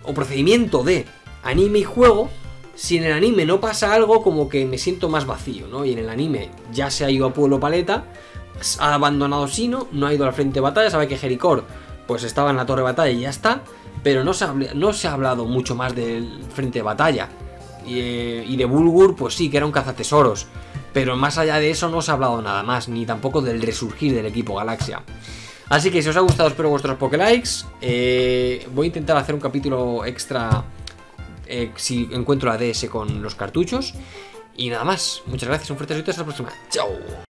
o procedimiento de anime y juego, si en el anime no pasa algo, como que me siento más vacío, ¿no? Y en el anime ya se ha ido a Pueblo Paleta, ha abandonado Sino, no ha ido al frente de batalla, sabe que Jericor pues estaba en la torre de batalla y ya está, pero no se ha, no se ha hablado mucho más del frente de batalla. Y, eh, y de Bulgur, pues sí, que era un cazatesoros. Pero más allá de eso no se ha hablado nada más, ni tampoco del resurgir del equipo Galaxia. Así que si os ha gustado, espero vuestros Pokélikes. Eh, voy a intentar hacer un capítulo extra eh, si encuentro la DS con los cartuchos. Y nada más. Muchas gracias, un fuerte saludo hasta la próxima. Chao.